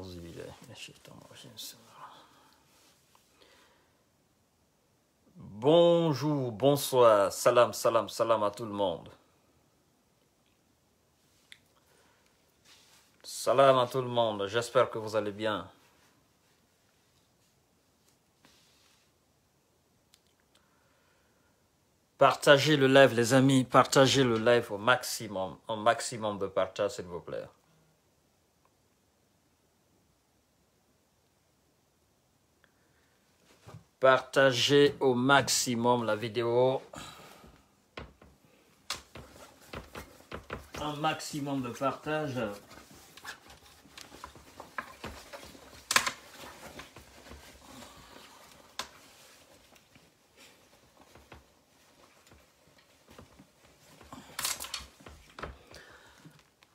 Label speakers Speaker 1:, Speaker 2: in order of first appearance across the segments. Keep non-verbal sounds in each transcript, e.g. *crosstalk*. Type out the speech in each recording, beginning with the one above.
Speaker 1: أعوذ بالله من الشيطان الرجيم بسم الله Bonjour, bonsoir, salam, salam, salam à tout le monde. Salam à tout le monde, j'espère que vous allez bien. Partagez le live, les amis, partagez le live au maximum, au maximum de partage, s'il vous plaît. Partagez au maximum la vidéo. Un maximum de partage.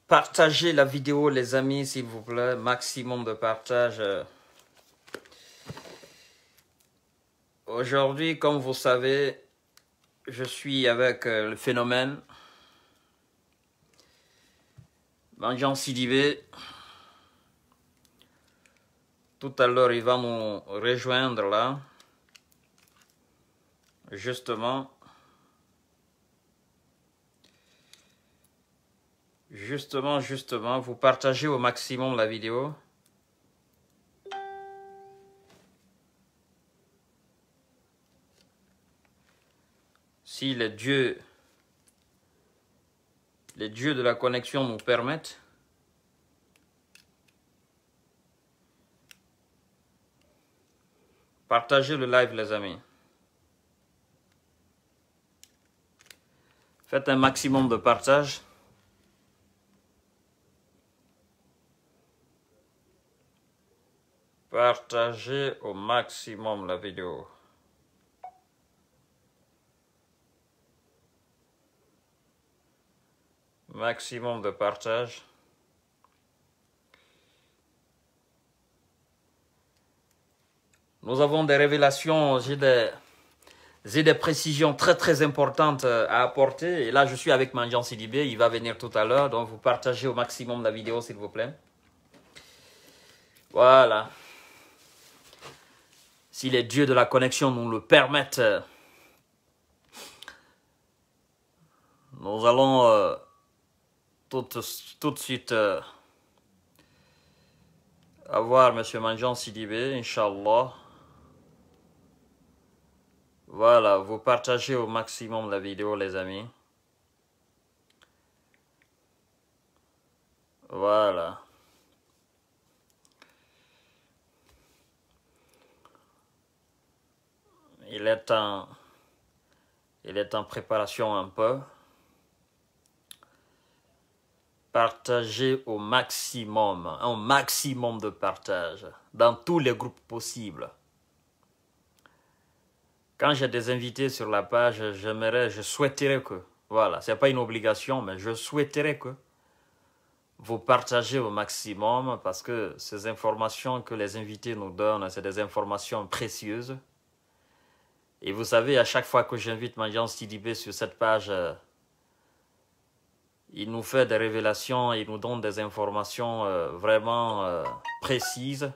Speaker 1: Partagez la vidéo, les amis, s'il vous plaît. Maximum de partage. Aujourd'hui, comme vous savez, je suis avec euh, le phénomène Manjan Sidibé. Tout à l'heure, il va nous rejoindre là. Justement. Justement, justement, vous partagez au maximum la vidéo. Si les dieux, les dieux de la connexion nous permettent, partagez le live les amis. Faites un maximum de partage. Partagez au maximum la vidéo. Maximum de partage. Nous avons des révélations, j'ai des, précisions très très importantes euh, à apporter. Et là, je suis avec Manjan Sidibé, il va venir tout à l'heure. Donc, vous partagez au maximum la vidéo, s'il vous plaît. Voilà. Si les dieux de la connexion nous le permettent, nous allons euh, tout, tout, de suite euh, avoir M. Manjan Sidibé, Inch'Allah. Voilà, vous partagez au maximum la vidéo, les amis. Voilà. Il est en, il est en préparation un peu. Partagez au maximum, un maximum de partage dans tous les groupes possibles. Quand j'ai des invités sur la page, j'aimerais, je souhaiterais que, voilà, c'est pas une obligation, mais je souhaiterais que vous partagez au maximum parce que ces informations que les invités nous donnent, c'est des informations précieuses. Et vous savez, à chaque fois que j'invite Manjan Sidibé sur cette page, euh, il nous fait des révélations, il nous donne des informations euh, vraiment euh, précises.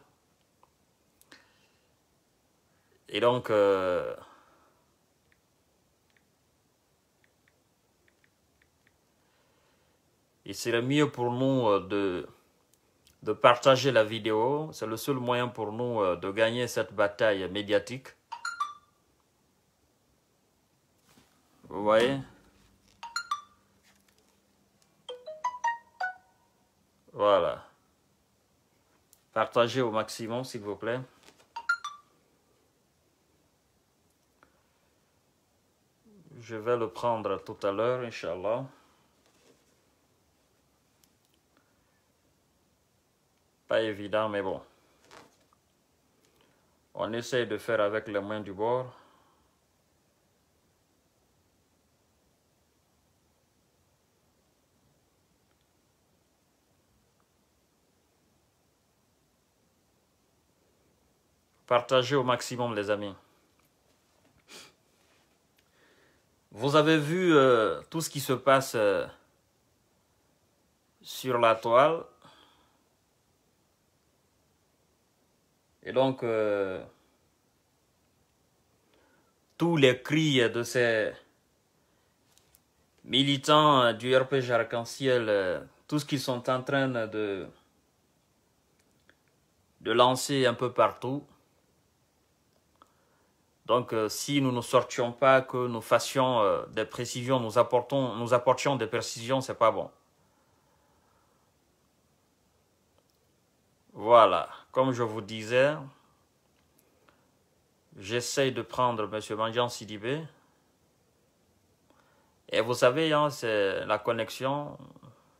Speaker 1: Et donc, euh, il serait mieux pour nous de, de partager la vidéo. C'est le seul moyen pour nous de gagner cette bataille médiatique. Vous voyez? Voilà. Partagez au maximum, s'il vous plaît. Je vais le prendre tout à l'heure, Inch'Allah. Pas évident, mais bon. On essaye de faire avec les mains du bord. Partagez au maximum, les amis. Vous avez vu euh, tout ce qui se passe euh, sur la toile. Et donc, euh, tous les cris de ces militants du RPG Arc-en-Ciel, tout ce qu'ils sont en train de, de lancer un peu partout. Donc, euh, si nous ne sortions pas, que nous fassions des précisions, nous, apportons, nous apportions des précisions, c'est pas bon. Voilà, comme je vous disais, j'essaye de prendre M. Mandian Sidibé. Et vous savez, hein, c'est la connexion,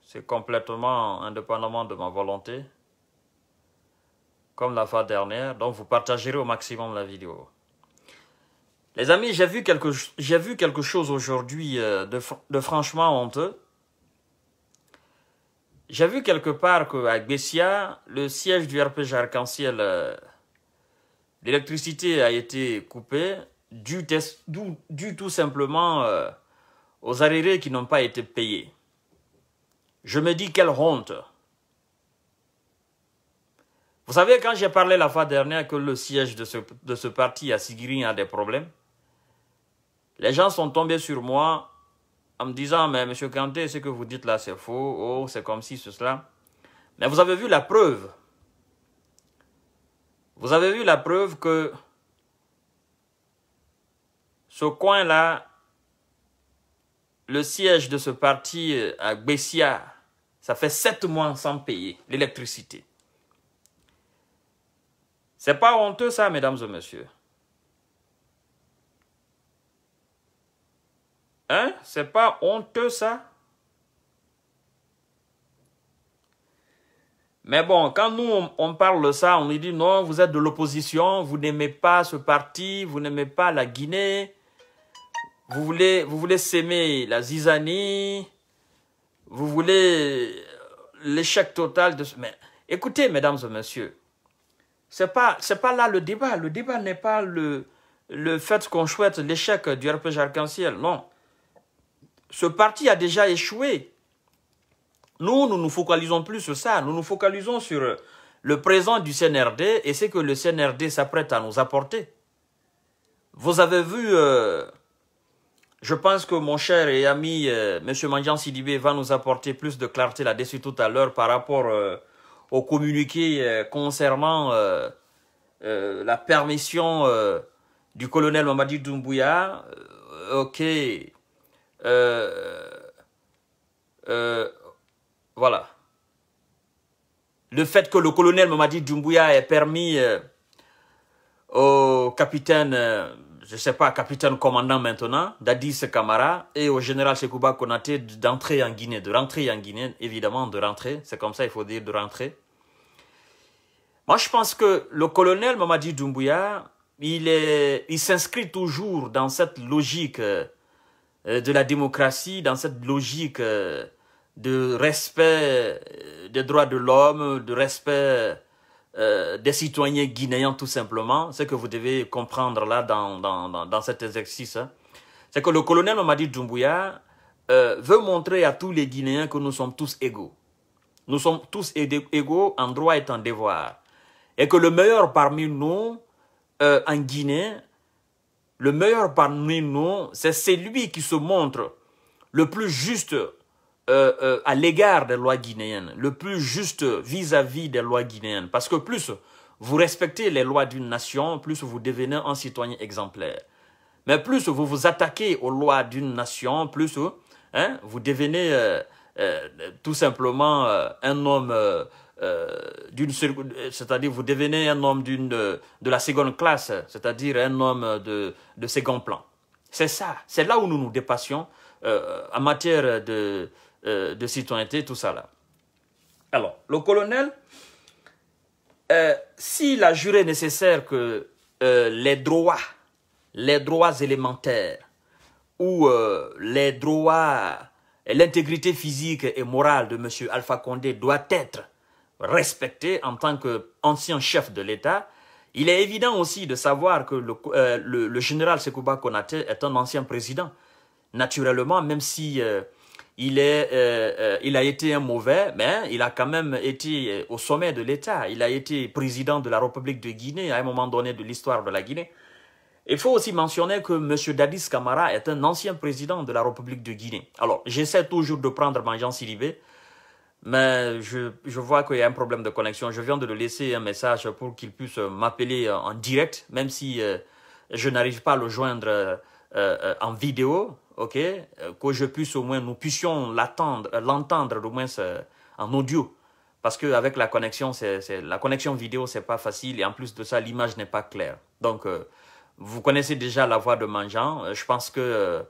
Speaker 1: c'est complètement indépendamment de ma volonté, comme la fois dernière. Donc, vous partagerez au maximum la vidéo. Les amis, j'ai vu quelque, vu quelque chose aujourd'hui euh, de, de franchement honteux. J'ai vu quelque part qu'à Bessia, le siège du RPG Arc-en-Ciel, euh, l'électricité a été coupée dû, tout simplement euh, aux arriérés qui n'ont pas été payés. Je me dis quelle honte. Vous savez, quand j'ai parlé la fois dernière que le siège de ce, de ce parti à Sigiri a des problèmes, les gens sont tombés sur moi en me disant, mais monsieur Kanté, ce que vous dites là, c'est faux, oh, c'est comme si, c'est cela. Mais vous avez vu la preuve. Vous avez vu la preuve que ce coin-là, le siège de ce parti à Bessia, ça fait sept mois sans payer l'électricité. C'est pas honteux ça, mesdames et messieurs. Hein? C'est pas honteux ça? Mais bon, quand nous, on, parle de ça, on nous dit non, vous êtes de l'opposition, vous n'aimez pas ce parti, vous n'aimez pas la Guinée, vous voulez, s'aimer la zizanie, vous voulez l'échec total de ce... Mais écoutez, mesdames et messieurs, c'est pas, pas là le débat. Le débat n'est pas le, le fait qu'on souhaite l'échec du RPG Arc-en-Ciel, non ce parti a déjà échoué. Nous, nous nous focalisons plus sur ça. Nous nous focalisons sur le présent du CNRD et ce que le CNRD s'apprête à nous apporter. Vous avez vu, euh, je pense que mon cher et ami euh, M. Mandian Sidibé va nous apporter plus de clarté là-dessus tout à l'heure par rapport euh, au communiqué concernant la permission du colonel Mamadi Doumbouya. ok, voilà. Le fait que le colonel Mamadi Doumbouya ait permis euh, au capitaine, je ne sais pas, capitaine commandant maintenant, Dadis Kamara, et au général Sekouba Konate d'entrer en Guinée, de rentrer en Guinée, évidemment, de rentrer, c'est comme ça, il faut dire de rentrer. Moi, je pense que le colonel Mamadi Doumbouya, il, il s'inscrit toujours dans cette logique euh, de la démocratie, dans cette logique euh, de respect euh, des droits de l'homme, de respect des citoyens guinéens tout simplement, ce que vous devez comprendre là dans, dans, dans, cet exercice, hein. c'est que le colonel Mamadi Doumbouya veut montrer à tous les Guinéens que nous sommes tous égaux. Nous sommes tous égaux en droit et en devoir. Et que le meilleur parmi nous, en Guinée, le meilleur parmi nous, c'est celui qui se montre le plus juste euh, euh, à l'égard des lois guinéennes, le plus juste vis-à-vis des lois guinéennes. Parce que plus vous respectez les lois d'une nation, plus vous devenez un citoyen exemplaire. Mais plus vous vous attaquez aux lois d'une nation, plus hein, vous devenez euh, tout simplement un homme euh, c'est-à-dire vous devenez un homme de, la seconde classe, c'est-à-dire un homme de, second plan. C'est ça, c'est là où nous nous dépassions euh, en matière de, euh, de citoyenneté, tout ça là. Alors, le colonel, s'il a juré nécessaire que les droits, les droits élémentaires ou les droits, l'intégrité physique et morale de M. Alpha Condé doit être respecté en tant qu'ancien chef de l'État, il est évident aussi de savoir que le, euh, général Sekouba Konate est un ancien président. Naturellement, même si euh, il, est, euh, il a été un mauvais, mais il a quand même été au sommet de l'État. Il a été président de la République de Guinée à un moment donné de l'histoire de la Guinée. Il faut aussi mentionner que M. Dadis Camara est un ancien président de la République de Guinée. Alors, j'essaie toujours de prendre Manjan Silibé, mais je, je vois qu'il y a un problème de connexion. Je viens de le laisser un message pour qu'il puisse m'appeler en direct, même si je n'arrive pas à le joindre en vidéo ok, euh, que je puisse au moins, nous puissions l'attendre, euh, l'entendre au moins en audio. Parce qu'avec la connexion, c'est, la connexion vidéo, c'est pas facile et en plus de ça, l'image n'est pas claire. Donc, euh, vous connaissez déjà la voix de Manjan. Je pense que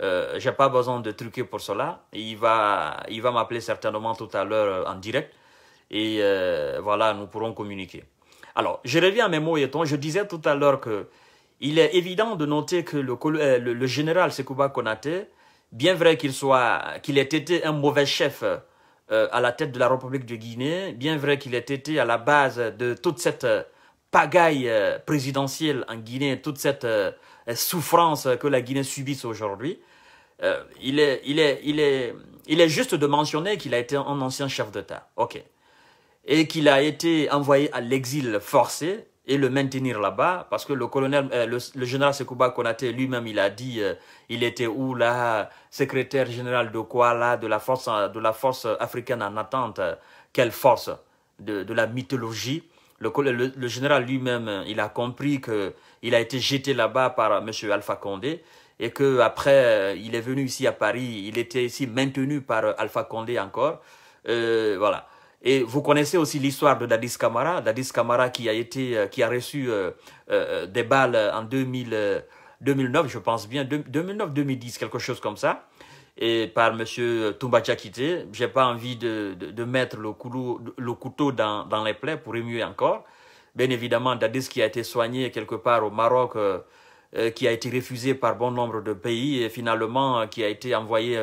Speaker 1: je j'ai pas besoin de truquer pour cela. Il va, il va m'appeler certainement tout à l'heure en direct et voilà, nous pourrons communiquer. Alors, je reviens à mes mots et Je disais tout à l'heure que il est évident de noter que le, euh, le, général Sekouba Konate, bien vrai qu'il soit, qu'il ait été un mauvais chef euh, à la tête de la République de Guinée, bien vrai qu'il ait été à la base de toute cette euh, pagaille présidentielle en Guinée, toute cette souffrance que la Guinée subit aujourd'hui, il, est, il, est, il, est, il est juste de mentionner qu'il a été un ancien chef d'État. OK. Et qu'il a été envoyé à l'exil forcé et le maintenir là-bas, parce que le colonel, euh, le, général Sekouba Konaté lui-même, il a dit, euh, il était où là, secrétaire général de quoi là, de la force, de la force africaine en attente, quelle force de, la mythologie. Le, le, général lui-même, il a compris que il a été jeté là-bas par Monsieur Alpha Condé et que après, il est venu ici à Paris, il était ici maintenu par Alpha Condé encore. Euh, voilà. Et vous connaissez aussi l'histoire de Dadis Kamara, Dadis Kamara qui a été, euh, qui a reçu euh, euh, des balles en 2000, 2009, je pense bien, 2009-2010, quelque chose comme ça, et par Monsieur Toumba. J'ai pas envie de, de, mettre le couteau, dans, les plaies pour remuer encore. Bien évidemment, Dadis qui a été soigné quelque part au Maroc, qui a été refusé par bon nombre de pays et finalement qui a été envoyé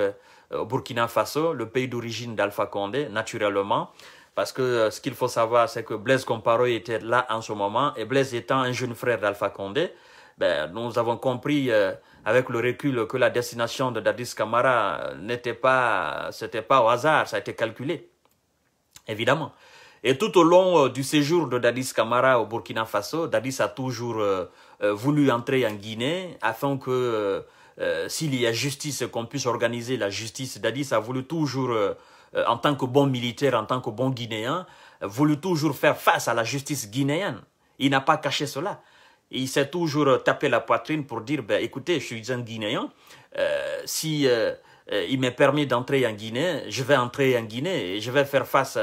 Speaker 1: au Burkina Faso, le pays d'origine d'Alpha Condé, naturellement. Parce que euh, ce qu'il faut savoir, c'est que Blaise Compaoré était là en ce moment, et Blaise étant un jeune frère d'Alpha Condé, ben, nous avons compris euh, avec le recul que la destination de Dadis Camara euh, n'était pas, pas au hasard, ça a été calculé, évidemment. Et tout au long du séjour de Dadis Camara au Burkina Faso, Dadis a toujours voulu entrer en Guinée afin que s'il y a justice, qu'on puisse organiser la justice. Dadis a voulu toujours euh, en tant que bon militaire, en tant que bon Guinéen, voulu toujours faire face à la justice guinéenne. Il n'a pas caché cela. Il s'est toujours tapé la poitrine pour dire, ben, écoutez, je suis un Guinéen, euh, si euh, il m'est permis d'entrer en Guinée, je vais entrer en Guinée et je vais faire face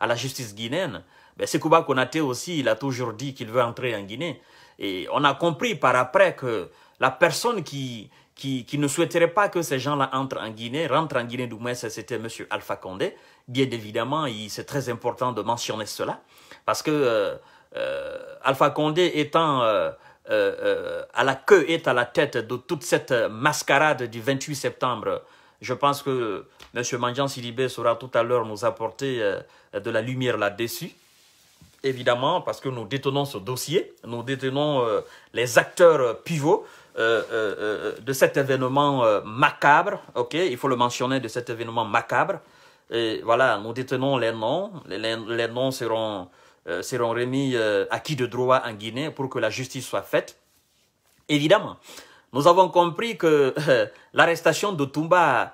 Speaker 1: à la justice guinéenne. Ben, Sekouba Konaté aussi, il a toujours dit qu'il veut entrer en Guinée. Et on a compris par après que la personne qui, qui, ne souhaiterait pas que ces gens-là entrent en Guinée, rentrent en Guinée, du moins c'était M. Alpha Condé. Bien évidemment, c'est très important de mentionner cela, parce que euh, euh, Alpha Condé étant euh, à la queue, est à la tête de toute cette mascarade du 28 septembre, je pense que M. Manjan Silibé saura tout à l'heure nous apporter de la lumière là-dessus évidemment, parce que nous détenons ce dossier, nous détenons les acteurs pivots euh, euh, euh, de cet événement macabre, ok, il faut le mentionner, de cet événement macabre. Voilà, nous détenons les noms, les, noms seront, seront remis à qui de droit en Guinée pour que la justice soit faite. Évidemment, nous avons compris que *laughs* l'arrestation de Toumba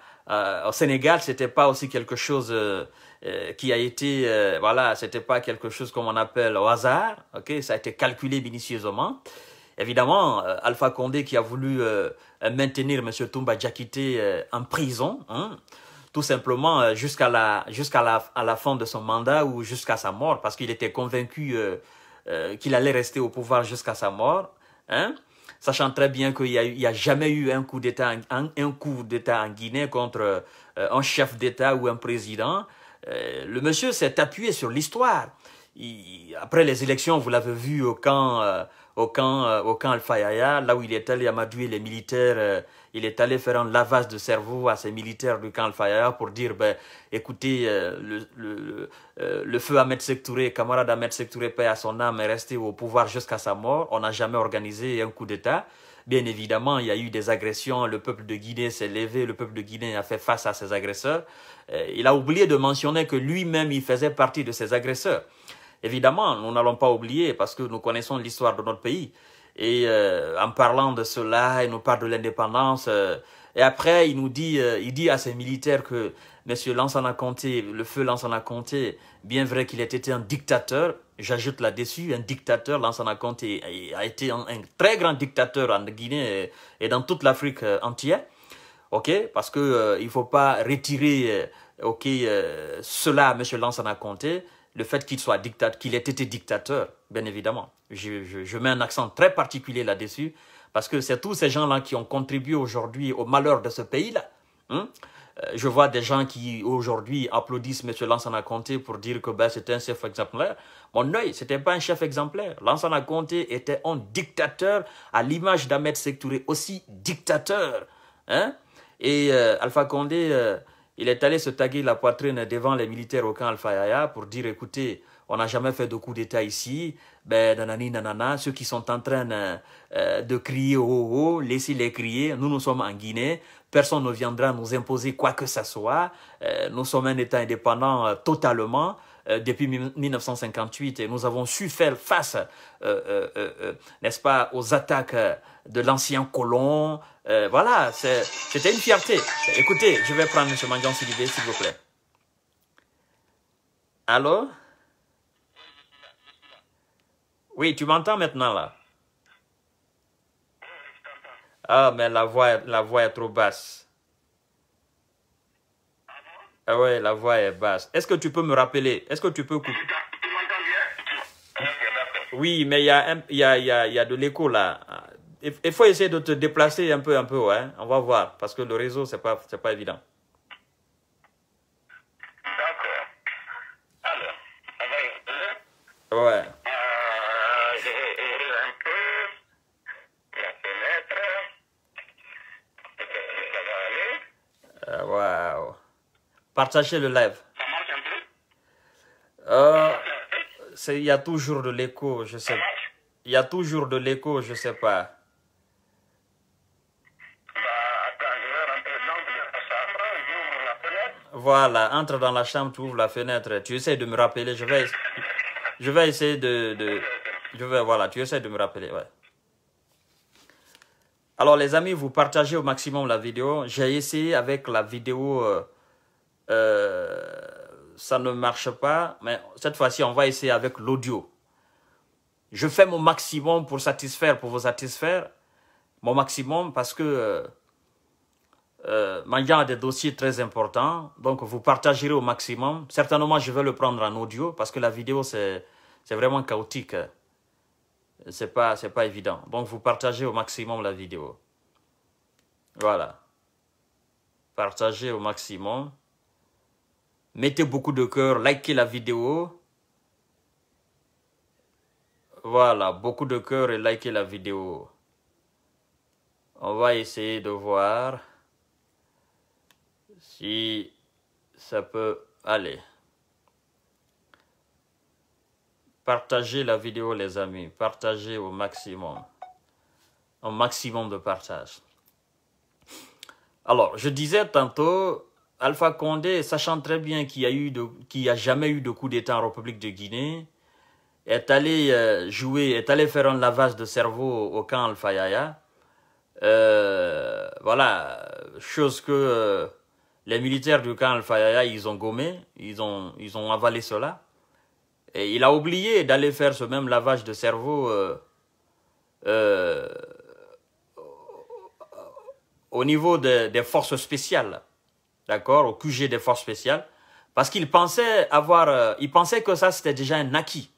Speaker 1: au Sénégal, c'était pas aussi quelque chose qui a été, voilà, c'était pas quelque chose comme on appelle au hasard, ok, ça a été calculé minutieusement. Évidemment, euh, Alpha Condé qui a voulu euh, maintenir M. Toumba Diakité euh, en prison, hein, tout simplement jusqu'à la, jusqu'à la, à la fin de son mandat ou jusqu'à sa mort, parce qu'il était convaincu qu'il allait rester au pouvoir jusqu'à sa mort, hein, sachant très bien qu'il n'y a, jamais eu un coup d'État un, un, coup d'État en Guinée contre un chef d'État ou un président. le monsieur s'est appuyé sur l'histoire. Après les élections, vous l'avez vu au camp au camp, euh, au camp Alpha Yaya, là où il est allé amadouer les militaires, euh, il est allé faire un lavage de cerveau à ces militaires du camp Alpha Yaya pour dire, ben, écoutez, euh, le, le, le, feu Ahmed Sektouré, camarade Ahmed Sektouré, paix à son âme, est resté au pouvoir jusqu'à sa mort. On n'a jamais organisé un coup d'État. bien évidemment, il y a eu des agressions, le peuple de Guinée s'est levé, le peuple de Guinée a fait face à ces agresseurs. Il a oublié de mentionner que lui-même, il faisait partie de ces agresseurs. Évidemment, nous n'allons pas oublier parce que nous connaissons l'histoire de notre pays. Et euh, en parlant de cela, il nous parle de l'indépendance. Euh, et après, il nous dit, euh, il dit à ses militaires que Monsieur Lansana Conté, le feu Lansana Conté, bien vrai qu'il ait été un dictateur, j'ajoute là-dessus, un dictateur, Lansana Conté a été un, très grand dictateur en Guinée et, dans toute l'Afrique entière. Ok, parce que il faut pas retirer, ok, cela à Monsieur Lansana Conté le fait qu'il soit dictateur, qu'il ait été dictateur, bien évidemment. Je, mets un accent très particulier là-dessus, parce que c'est tous ces gens-là qui ont contribué aujourd'hui au malheur de ce pays-là. Hein. Euh, je vois des gens qui aujourd'hui applaudissent M. Lansana Conté pour dire que ben, c'était un chef exemplaire. Mon œil, c'était pas un chef exemplaire. Lansana Conté était un dictateur à l'image d'Ahmed Sektouré, aussi dictateur. Hein? Et euh, Alpha Condé, euh, il est allé se taguer la poitrine devant les militaires au camp Alpha Yaya pour dire écoutez, on n'a jamais fait de coup d'État ici. Ben, nanani, nanana, ceux qui sont en train euh, de crier oh, oh, laissez-les crier. Nous, nous sommes en Guinée. Personne ne viendra nous imposer quoi que ce soit. Euh, nous sommes un État indépendant euh, totalement. Euh, depuis 1958 et nous avons su faire face, euh, euh, n'est-ce pas, aux attaques de l'ancien colon. voilà, c'était une fierté. Écoutez, je vais prendre M. Mandian Sidibé, s'il vous plaît. Allô? Oui, tu m'entends maintenant là? Ah, mais la voix, la voix est trop basse. Ah ouais, la voix est basse. Est-ce que tu peux me rappeler Est-ce que tu peux couper Oui, mais il y a, y, a, y, a, y a de l'écho là. Il faut essayer de te déplacer un peu, un peu, ouais. On va voir, parce que le réseau, c'est pas, c'est pas évident.
Speaker 2: D'accord. Alors, on va
Speaker 1: Ouais.
Speaker 2: Euh, je vais ouvrir un peu la fenêtre. Ça va aller.
Speaker 1: Euh, Waouh. Partagez le live.
Speaker 2: Ça marche un peu?
Speaker 1: Euh, Il y a toujours de l'écho, je sais.
Speaker 2: Marche?
Speaker 1: Il y a toujours de l'écho, je sais pas.
Speaker 2: Fenêtre.
Speaker 1: Voilà, entre dans la chambre, tu ouvres la fenêtre, tu essaies de me rappeler, je vais, je vais essayer de, de, je vais, voilà, tu essaies de me rappeler, ouais. Alors les amis, vous partagez au maximum la vidéo. J'ai essayé avec la vidéo, euh, euh, ça ne marche pas, mais cette fois-ci, on va essayer avec l'audio. Je fais mon maximum pour satisfaire, pour vous satisfaire, mon maximum parce que euh, euh, a des dossiers très importants, donc vous partagerez au maximum. Certainement, je vais le prendre en audio parce que la vidéo, c'est vraiment chaotique. C'est pas, pas évident. Donc, vous partagez au maximum la vidéo. Voilà. Partagez au maximum. Mettez beaucoup de cœur, likez la vidéo. Voilà, beaucoup de cœur et likez la vidéo. On va essayer de voir si ça peut aller. Partagez la vidéo, les amis. Partagez au maximum. Un maximum de partage. Alors, je disais tantôt, Alpha Condé, sachant très bien qu'il y a a jamais eu de coup d'État en République de Guinée, est allé euh, jouer, est allé faire un lavage de cerveau au camp Alpha Yaya. Euh, voilà, chose que euh, les militaires du camp Alpha Yaya, ils ont gommé, ils ont, avalé cela. Et il a oublié d'aller faire ce même lavage de cerveau au niveau de- des forces spéciales, d'accord, au QG des forces spéciales, parce qu'il pensait avoir, euh, il pensait que ça c'était déjà un acquis.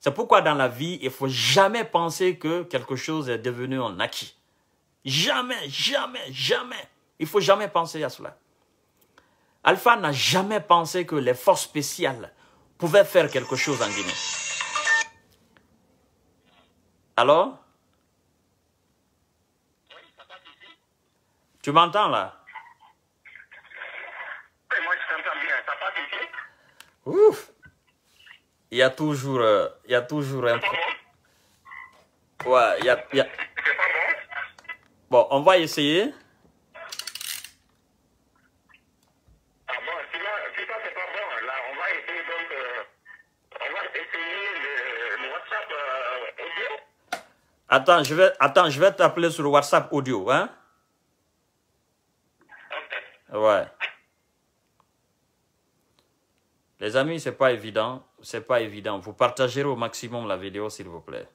Speaker 1: C'est pourquoi dans la vie, il faut jamais penser que quelque chose est devenu un acquis. Jamais, jamais, jamais. Il faut jamais penser à cela. Alpha n'a jamais pensé que les forces spéciales pouvaient faire quelque chose en Guinée. Alors? Tu m'entends là
Speaker 2: Oui, moi je t'entends bien, ça passe ici
Speaker 1: Ouf Il y a toujours, euh, il y a toujours un... Ouais, il y a, il y a-
Speaker 2: C'est pas bon
Speaker 1: Bon, on va essayer.
Speaker 2: Ah bon, si ça c'est pas bon, là, on va essayer donc, euh, on va essayer le, le WhatsApp euh, audio.
Speaker 1: Attends, je vais, attends, je vais t'appeler sur WhatsApp audio, hein?
Speaker 2: Ok.
Speaker 1: Ouais. Les amis, c'est pas évident. C'est pas évident. Vous partagerez au maximum la vidéo, s'il vous plaît.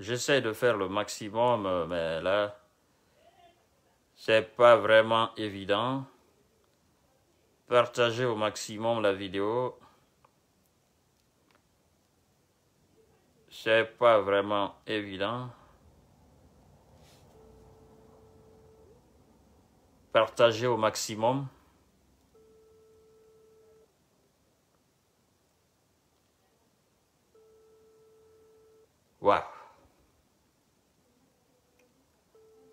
Speaker 1: J'essaie de faire le maximum, euh, mais là, c'est pas vraiment évident. Partagez au maximum la vidéo. C'est pas vraiment évident. Partagez au maximum. Waouh.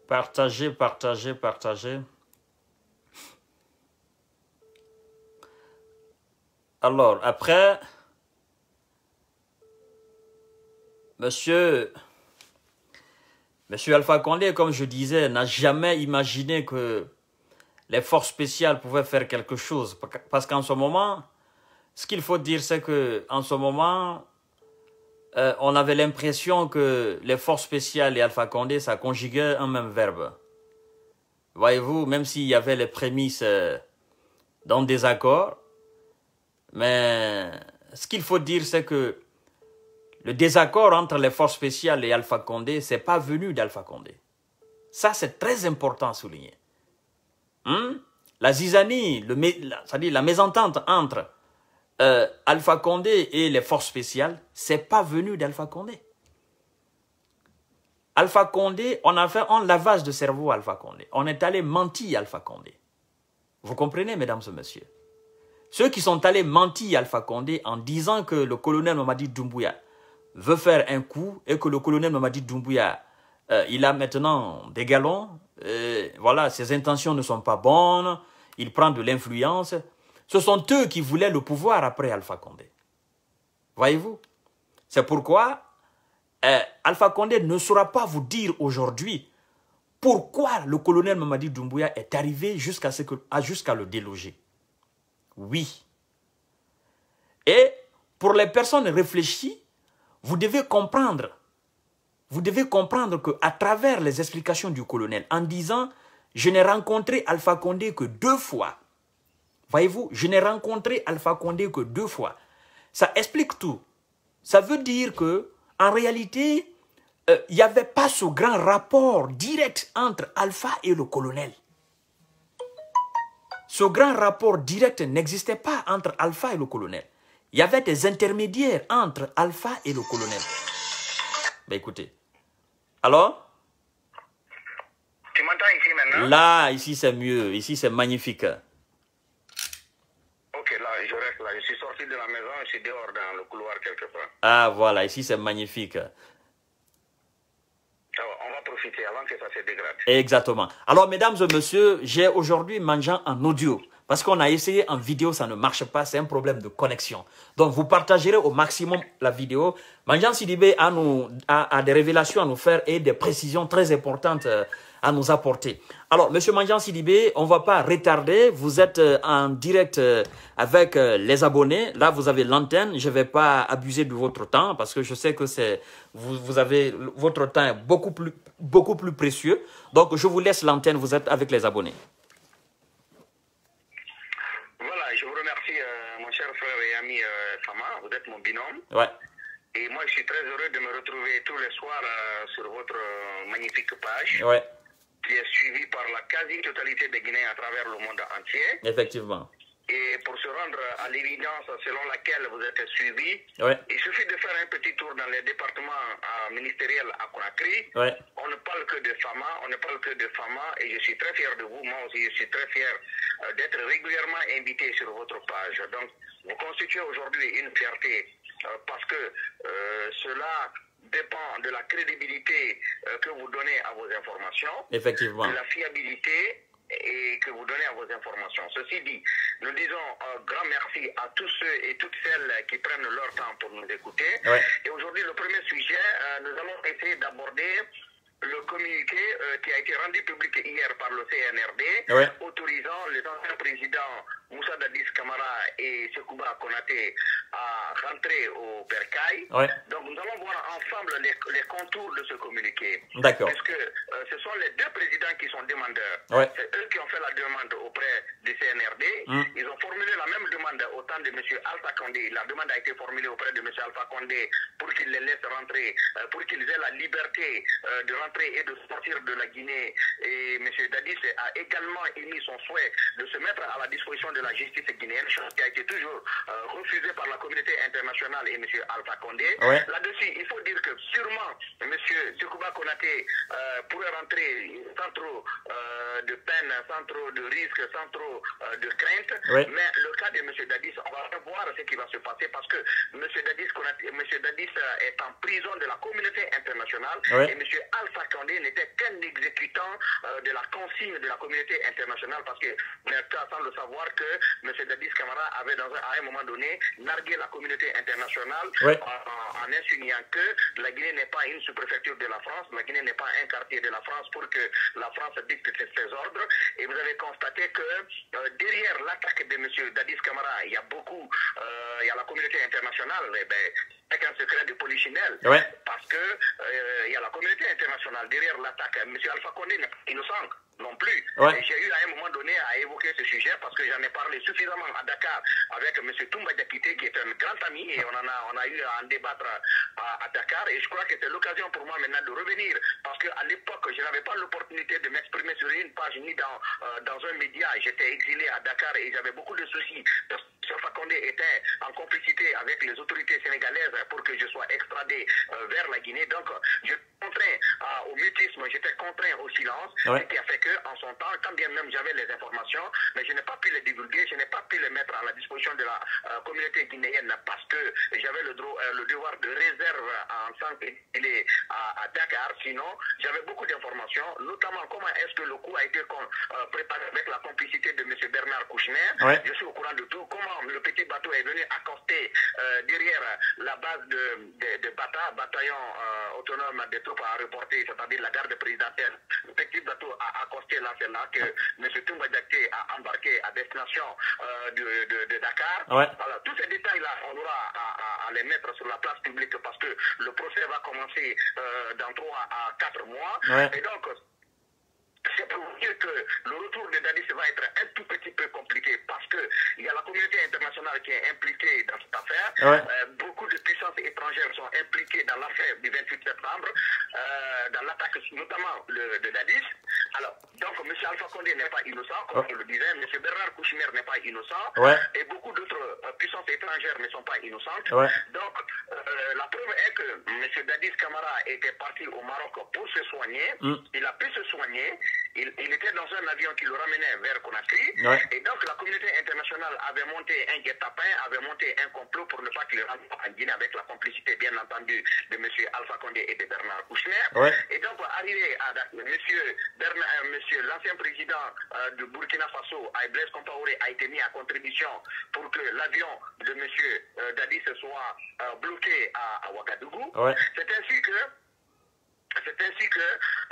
Speaker 1: Partagez, partagez, partagez. Alors, après, monsieur, monsieur Alpha Condé, comme je disais, n'a jamais imaginé que les forces spéciales pouvaient faire quelque chose. Parce qu'en ce moment, ce qu'il faut dire, c'est que en ce moment, euh, on avait l'impression que les forces spéciales et Alpha Condé, ça conjuguait un même verbe. Voyez-vous, même s'il y avait les prémices euh, d'un désaccord, mais ce qu'il faut dire, c'est que le désaccord entre les forces spéciales et Alpha Condé, c'est pas venu d'Alpha Condé. Ça, c'est très important à souligner. Hmm? La zizanie, c'est-à-dire la mésentente entre euh, Alpha Condé et les forces spéciales, c'est pas venu d'Alpha Condé. Alpha Condé, on a fait un lavage de cerveau à Alpha Condé. On est allé mentir Alpha Condé. Vous comprenez, mesdames et messieurs? Ceux qui sont allés mentir Alpha Condé en disant que le colonel Mamadi Doumbouya veut faire un coup et que le colonel Mamadi Doumbouya, euh, il a maintenant des galons, euh, voilà, ses intentions ne sont pas bonnes, il prend de l'influence. Ce sont eux qui voulaient le pouvoir après Alpha Condé. Voyez-vous? C'est pourquoi euh, Alpha Condé ne saura pas vous dire aujourd'hui pourquoi le colonel Mamadi Doumbouya est arrivé jusqu'à le déloger. Oui. Et pour les personnes réfléchies, vous devez comprendre, vous devez comprendre que à travers les explications du colonel, en disant je n'ai rencontré Alpha Condé que deux fois, voyez-vous, je n'ai rencontré Alpha Condé que deux fois, ça explique tout. Ça veut dire que en réalité, euh, il n'y avait pas ce grand rapport direct entre Alpha et le colonel. Ce grand rapport direct n'existait pas entre Alpha et le colonel. Il y avait des intermédiaires entre Alpha et le colonel. Ben écoutez. Alors,
Speaker 2: Tu m'entends ici maintenant?
Speaker 1: Là, ici c'est mieux. Ici c'est magnifique.
Speaker 2: Ok, là, je reste là. Je suis sorti de la maison, je suis dehors dans le couloir quelque part.
Speaker 1: Ah voilà, ici c'est magnifique.
Speaker 2: Va, on va profiter avant que ça se dégrade.
Speaker 1: Exactement. Alors, mesdames et messieurs, j'ai aujourd'hui Mangeant en audio. Parce qu'on a essayé en vidéo, ça ne marche pas, c'est un problème de connexion. Donc, vous partagerez au maximum la vidéo. Mangeant Sidibé a, a, des révélations à nous faire et des précisions très importantes euh, à nous apporter. Alors, Monsieur Mangeant Sidibé, on ne va pas retarder. Vous êtes euh, en direct euh, avec les abonnés. Là, vous avez l'antenne. Je ne vais pas abuser de votre temps parce que je sais que c'est vous avez votre temps est beaucoup plus beaucoup plus précieux. Donc, je vous laisse l'antenne. Vous êtes avec les abonnés.
Speaker 2: Voilà, je vous remercie, euh, mon cher frère et ami euh, Fama. Vous êtes mon binôme.
Speaker 1: Ouais.
Speaker 2: Et moi, je suis très heureux de me retrouver tous les soirs euh, sur votre euh, magnifique page,
Speaker 1: Ouais.
Speaker 2: qui est suivie par la quasi-totalité des Guinéens à travers le monde entier.
Speaker 1: Effectivement.
Speaker 2: Et pour se rendre à l'évidence selon laquelle vous êtes suivi,
Speaker 1: Ouais.
Speaker 2: il suffit de faire un petit tour dans les départements ministériels à Conakry.
Speaker 1: Ouais.
Speaker 2: On ne parle que de FAMA, on ne parle que de FAMA, et je suis très fier de vous, moi aussi je suis très fier d'être régulièrement invité sur votre page. Donc, vous constituez aujourd'hui une fierté, euh, parce que euh, cela dépend de la crédibilité euh, que vous donnez à vos informations
Speaker 1: Effectivement.
Speaker 2: de la fiabilité et que vous donnez à vos informations. Ceci dit, nous disons un grand merci à tous ceux et toutes celles qui prennent leur temps pour nous écouter.
Speaker 1: Ouais.
Speaker 2: Et aujourd'hui, le premier sujet, nous allons essayer d'aborder le communiqué euh, qui a été rendu public hier par le CNRD,
Speaker 1: Ouais.
Speaker 2: autorisant les anciens présidents Moussa Dadis Kamara et Sekouba Konaté à rentrer au Bercail.
Speaker 1: Ouais.
Speaker 2: Donc nous allons voir ensemble les, les contours de ce communiqué.
Speaker 1: D'accord.
Speaker 2: Parce que euh, ce sont les deux présidents qui sont demandeurs.
Speaker 1: Ouais.
Speaker 2: C'est eux qui ont fait la demande auprès du CNRD.
Speaker 1: Mm.
Speaker 2: Ils ont formulé la même demande au temps de M. Alpha Condé. La demande a été formulée auprès de M. Alpha Condé pour qu'il les laisse rentrer, euh, pour qu'ils aient la liberté de rentrer et de sortir de la Guinée. Et M. Dadis a également émis son souhait de se mettre à la disposition de la justice guinéenne, chose qui a été toujours euh, refusée par la communauté internationale et M. Alpha Condé.
Speaker 1: Ouais.
Speaker 2: Là-dessus, il faut dire que sûrement M. Sekouba Konaté euh, pourrait rentrer sans trop euh, de peine, sans trop de risques, sans trop euh, de crainte.
Speaker 1: Ouais.
Speaker 2: Mais le cas de M. Dadis, on va voir ce qui va se passer parce que M. Dadis, Konaté- M. Dadis est en prison de la communauté internationale
Speaker 1: Ouais.
Speaker 2: et M. Alpha Condé n'était qu'un exécutant euh, de la consigne de la communauté internationale parce que on est sans le savoir que M. Dadis Camara avait dans un, à un moment donné nargué la communauté internationale
Speaker 1: Ouais.
Speaker 2: en, en- insinuant que la Guinée n'est pas une sous-préfecture de la France, la Guinée n'est pas un quartier de la France pour que la France dicte ses, ordres. Et vous avez constaté que euh, derrière l'attaque de M. Dadis Camara, il y a beaucoup, euh, il y a la communauté internationale, eh ben, avec un secret de polichinelle.
Speaker 1: Ouais.
Speaker 2: Parce que il y a la communauté internationale derrière l'attaque. M. Alpha Condé n'est pas innocent non plus.
Speaker 1: Ouais.
Speaker 2: J'ai eu à un moment donné à évoquer ce sujet parce que j'en ai parlé suffisamment à Dakar avec M. Toumba Diakité qui est un grand ami et on, en a, on a eu à en débattre à, à Dakar et je crois que c'est l'occasion pour moi maintenant de revenir parce qu'à l'époque je n'avais pas l'opportunité de m'exprimer sur une page ni dans, euh, dans un média. J'étais exilé à Dakar et j'avais beaucoup de soucis. M. Fakonde était en complicité avec les autorités sénégalaises pour que je sois extradé euh, vers la Guinée. Donc, je contraint à- au mutisme, j'étais contraint au silence,
Speaker 1: Ouais.
Speaker 2: ce qui a fait que, en son temps, quand bien même j'avais les informations, mais je n'ai pas pu les divulguer, je n'ai pas pu les mettre à la disposition de la euh, communauté guinéenne parce que j'avais le, droit- euh, le devoir de réserve en tant qu'exilé à, à Dakar. Sinon, j'avais beaucoup d'informations, notamment comment est-ce que le coup a été euh, préparé avec la complicité de M. Bernard Kouchner.
Speaker 1: Ouais.
Speaker 2: Je suis au courant de tout. Comment le petit bateau est venu accoster euh, derrière la base de, de, de Bata, bataillon euh, autonome des troupes à reporter, c'est-à-dire la garde présidentielle. Le petit bateau a accosté là, c'est là que M. Toumba a embarqué à destination euh, de, Dakar.
Speaker 1: Ouais.
Speaker 2: Voilà, tous ces détails-là, on aura à, à- à les mettre sur la place publique parce que le procès va commencer dans 3 à 4 mois.
Speaker 1: Ouais.
Speaker 2: Et donc, c'est pour dire que le retour de Dadis va être un tout petit peu compliqué parce qu'il y a la communauté internationale qui est impliquée dans cette affaire.
Speaker 1: Ouais.
Speaker 2: Euh, beaucoup de puissances étrangères sont impliquées dans l'affaire du 28 septembre, euh, dans l'attaque notamment le- de Dadis. Alors, donc M. Alpha Condé n'est pas innocent, comme je le disais, M. Bernard Kouchner n'est pas innocent,
Speaker 1: Ouais.
Speaker 2: et beaucoup d'autres euh, puissances étrangères ne sont pas innocentes.
Speaker 1: Ouais.
Speaker 2: Donc, euh, la preuve est que M. Dadis Camara était parti au Maroc pour se soigner.
Speaker 1: Mm.
Speaker 2: Il a pu se soigner. Il, il était dans un avion qui le ramenait vers Conakry.
Speaker 1: Ouais.
Speaker 2: Et donc, la communauté internationale avait monté un guet-apens, avait monté un complot pour ne pas qu'il rentre en Guinée avec la complicité, bien entendu, de M. Alpha Condé et de Bernard Kouchner.
Speaker 1: Ouais.
Speaker 2: Et donc, arrivé à da- monsieur, l'ancien président euh, de Burkina Faso, Blaise Compaoré, a été mis à contribution pour que l'avion de monsieur euh, Dadis soit euh, bloqué à, à Ouagadougou.
Speaker 1: Ouais.
Speaker 2: C'est ainsi que c'est ainsi que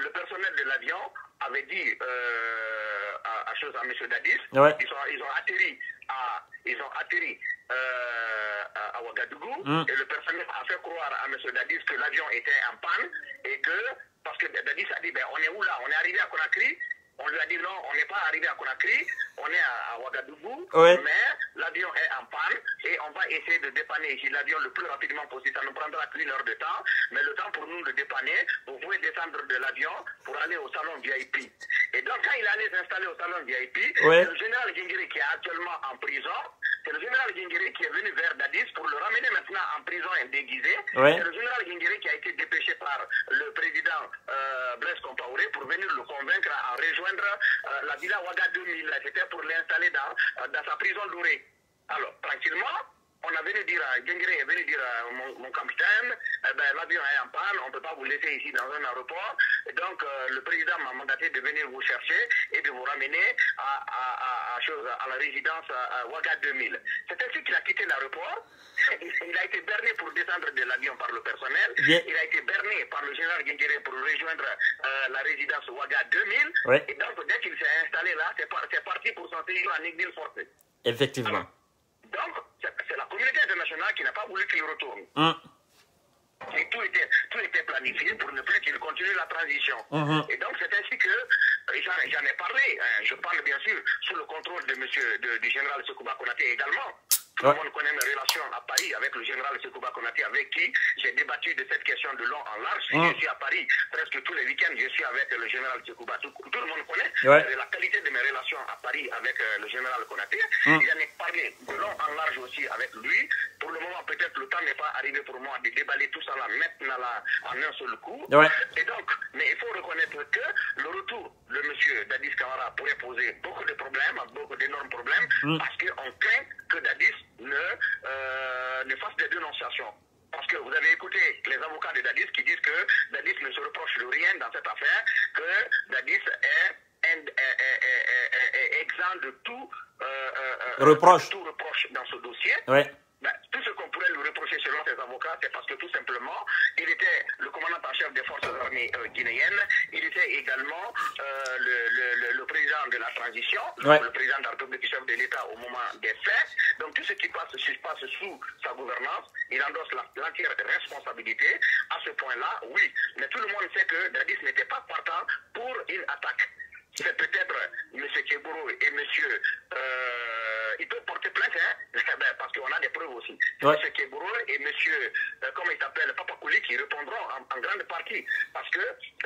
Speaker 2: le personnel de l'avion avait dit euh, à, à, chose à M. Dadis,
Speaker 1: Ouais.
Speaker 2: ils, sont, ils ont atterri à, ils ont atterri, euh, à, à Ouagadougou
Speaker 1: Mm.
Speaker 2: et le personnel a fait croire à M. Dadis que l'avion était en panne et que, parce que Dadis a dit, ben, on est où là? On est arrivé à Conakry on lui a dit non, on n'est pas arrivé à Conakry, on est à, Ouagadougou,
Speaker 1: Ouais.
Speaker 2: mais l'avion est en panne et on va essayer de dépanner ici l'avion le plus rapidement possible. Ça ne prendra qu'une heure de temps, mais le temps pour nous de dépanner, vous pouvez descendre de l'avion pour aller au salon VIP. Et donc quand il allait s'installer au salon VIP,
Speaker 1: Ouais.
Speaker 2: c'est le général Gingiri qui est actuellement en prison. C'est le général Gingiri qui est venu vers Dadis pour le ramener maintenant en prison et déguisé.
Speaker 1: Ouais.
Speaker 2: C'est le général Gingiri qui a été dépêché par le président euh, Blaise Compaoré pour venir le convaincre à rejoindre euh, la villa Ouaga 2000. C'était pour l'installer dans, euh, dans sa prison dorée. Alors, tranquillement, on a venu dire à Gengiri est venu dire à mon, mon capitaine, eh ben, l'avion est en panne, on ne peut pas vous laisser ici dans un aéroport. Et donc, euh, le président m'a mandaté de venir vous chercher et de vous ramener à, à, à, à chose à la résidence à Ouaga 2000. C'est ainsi qu'il a quitté l'aéroport. Il a été berné pour descendre de l'avion par le personnel. Il a été berné par le général Guinguéré pour rejoindre euh, la résidence Ouaga 2000.
Speaker 1: Ouais.
Speaker 2: Et donc, dès qu'il s'est installé là, c'est parti pour son séjour en exil forcé.
Speaker 1: Effectivement.
Speaker 2: Donc, c'est la communauté internationale qui n'a pas voulu qu'il retourne.
Speaker 1: Hum,
Speaker 2: Et tout était, tout était planifié pour ne plus qu'il continue la transition.
Speaker 1: Mhm.
Speaker 2: Et donc c'est ainsi que j'en j'en ai parlé. hein. Je parle bien sûr sous le contrôle de monsieur, de- du général Sekouba Konaté également. Tout
Speaker 1: Ouais.
Speaker 2: le monde connaît mes relations à Paris avec le général Sekouba Konaté, avec qui j'ai débattu de cette question de long en large.
Speaker 1: Mhm.
Speaker 2: Je suis à Paris presque tous les week-ends. Je suis avec le général Sekouba. Tout, tout le monde connaît
Speaker 1: Ouais.
Speaker 2: la qualité de mes relations à Paris avec euh, le général Konaté.
Speaker 1: Mhm.
Speaker 2: J'en ai parlé de long en large aussi avec lui. Pour le moment, peut-être le temps n'est pas arrivé pour moi de déballer tout ça là maintenant là, en un seul coup.
Speaker 1: Ouais.
Speaker 2: Et donc, mais il faut reconnaître que le retour de M. Dadis Kamara pourrait poser beaucoup de problèmes, beaucoup d'énormes problèmes,
Speaker 1: Mm.
Speaker 2: parce qu'on craint que Dadis ne, euh, ne fasse des dénonciations. Parce que vous avez écouté les avocats de Dadis qui disent que Dadis ne se reproche de rien dans cette affaire, que Dadis est, exempt de tout, euh, euh, euh,
Speaker 1: Reproche.
Speaker 2: de tout reproche dans ce dossier.
Speaker 1: ouais.
Speaker 2: Ben, tout ce qu'on pourrait lui reprocher selon ses avocats, c'est parce que tout simplement, il était le commandant en chef des forces armées euh, guinéennes, il était également euh, le, le- le- le président de la transition,
Speaker 1: Ouais.
Speaker 2: le président de la République chef de l'État au moment des faits. Donc tout ce qui passe, se passe sous sa gouvernance, il endosse l'entière responsabilité. À ce point-là, oui. Mais tout le monde sait que Dadis n'était pas partant pour une attaque. C'est peut-être M. Keburo et M. Euh, ils peuvent porter plainte, hein, ben, parce qu'on a des preuves aussi. C'est
Speaker 1: Ouais.
Speaker 2: M. Keburo et M. Euh, comment il s'appelle, Papa Kouli, qui répondront en, en grande partie. Parce que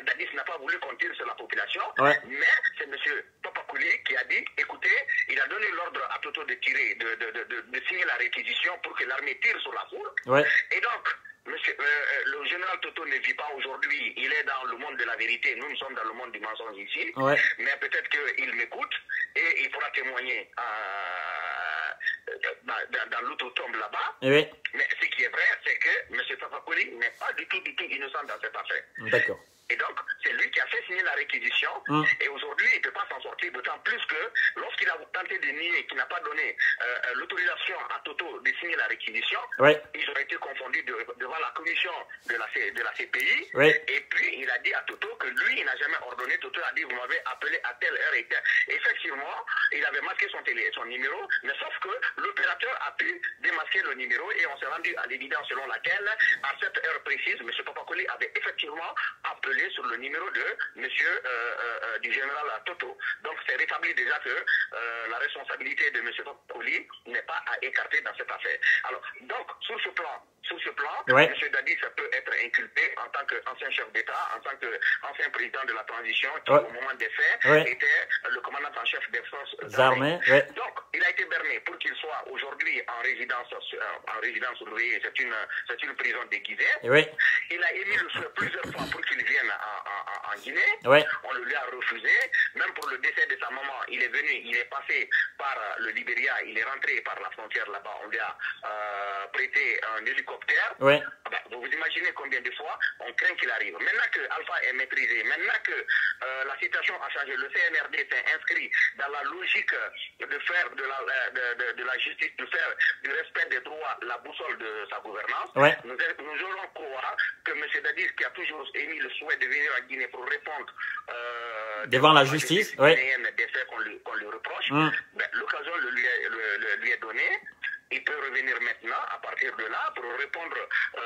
Speaker 2: Dadis n'a pas voulu qu'on tire sur la population.
Speaker 1: Ouais.
Speaker 2: Mais c'est M. Papa Kouli qui a dit écoutez, il a donné l'ordre à Toto de tirer, de, de, de, de- de signer la réquisition pour que l'armée tire sur la foule.
Speaker 1: Ouais.
Speaker 2: Et donc, monsieur, euh, euh, le général Toto ne vit pas aujourd'hui, il est dans le monde de la vérité, nous, nous sommes dans le monde du mensonge ici,
Speaker 1: Ouais.
Speaker 2: mais peut-être qu'il m'écoute et il pourra témoigner euh, dans, l'autre tombe là-bas.
Speaker 1: Oui.
Speaker 2: Mais ce qui est vrai, c'est que M. Papakoli n'est pas du tout, du tout innocent dans cette affaire.
Speaker 1: D'accord.
Speaker 2: Et donc, c'est lui qui a fait signer la réquisition.
Speaker 1: Mm.
Speaker 2: Et aujourd'hui, il ne peut pas s'en sortir, d'autant plus que lorsqu'il a tenté de nier, qu'il n'a pas donné euh, euh, l'autorisation à Toto de signer la réquisition,
Speaker 1: Ouais.
Speaker 2: ils ont été confondus de- devant la commission de la, de la CPI.
Speaker 1: Ouais.
Speaker 2: Et puis, il a dit à Toto que lui, il n'a jamais ordonné. Toto a dit, vous m'avez appelé à telle heure et telle. Effectivement, il avait masqué son, télé, son numéro, mais sauf que l'opérateur a pu démasquer le numéro et on s'est rendu à l'évidence selon laquelle, à cette heure précise, M. Papakoli avait effectivement appelé sur le numéro de M. du général Toto. Donc, c'est rétabli déjà que euh, la responsabilité de M. Papakoli n'est pas à écarter dans cette affaire. Alors, donc, sur ce plan, sur ce plan,
Speaker 1: Ouais.
Speaker 2: M. Dadis peut être inculpé en tant qu'ancien chef d'État, en tant qu'ancien président de la transition, qui,
Speaker 1: Ouais.
Speaker 2: au moment des faits,
Speaker 1: Ouais.
Speaker 2: était le commandant en chef des forces
Speaker 1: Armées.
Speaker 2: Donc, il a été berné pour qu'il soit aujourd'hui en résidence, euh, en résidence surveillée. C'est une, c'est une prison déguisée.
Speaker 1: Oui.
Speaker 2: Il a émis le souhait plusieurs fois pour qu'il vienne en, en- en Guinée.
Speaker 1: Ouais.
Speaker 2: On le lui a refusé. Même pour le décès de sa maman, il est venu, il est passé par euh, le Libéria, il est rentré par la frontière là-bas. On lui a euh, prêté un hélicoptère.
Speaker 1: Ouais.
Speaker 2: Ah ben, vous vous imaginez combien de fois on craint qu'il arrive. Maintenant que Alpha est maîtrisé, maintenant que euh, la situation a changé, le CNRD s'est inscrit dans la logique de faire de la, de, de- de la justice, de faire du respect des droits la boussole de sa gouvernance.
Speaker 1: Ouais.
Speaker 2: Nous, nous aurons croire que M. Dadis, qui a toujours émis le souhait de venir en Guinée pour répondre euh,
Speaker 1: Devant la justice, ouais.
Speaker 2: des faits qu'on lui, reproche,
Speaker 1: Mm.
Speaker 2: ben, l'occasion lui est donnée. Il peut revenir maintenant, à partir de là, pour répondre euh,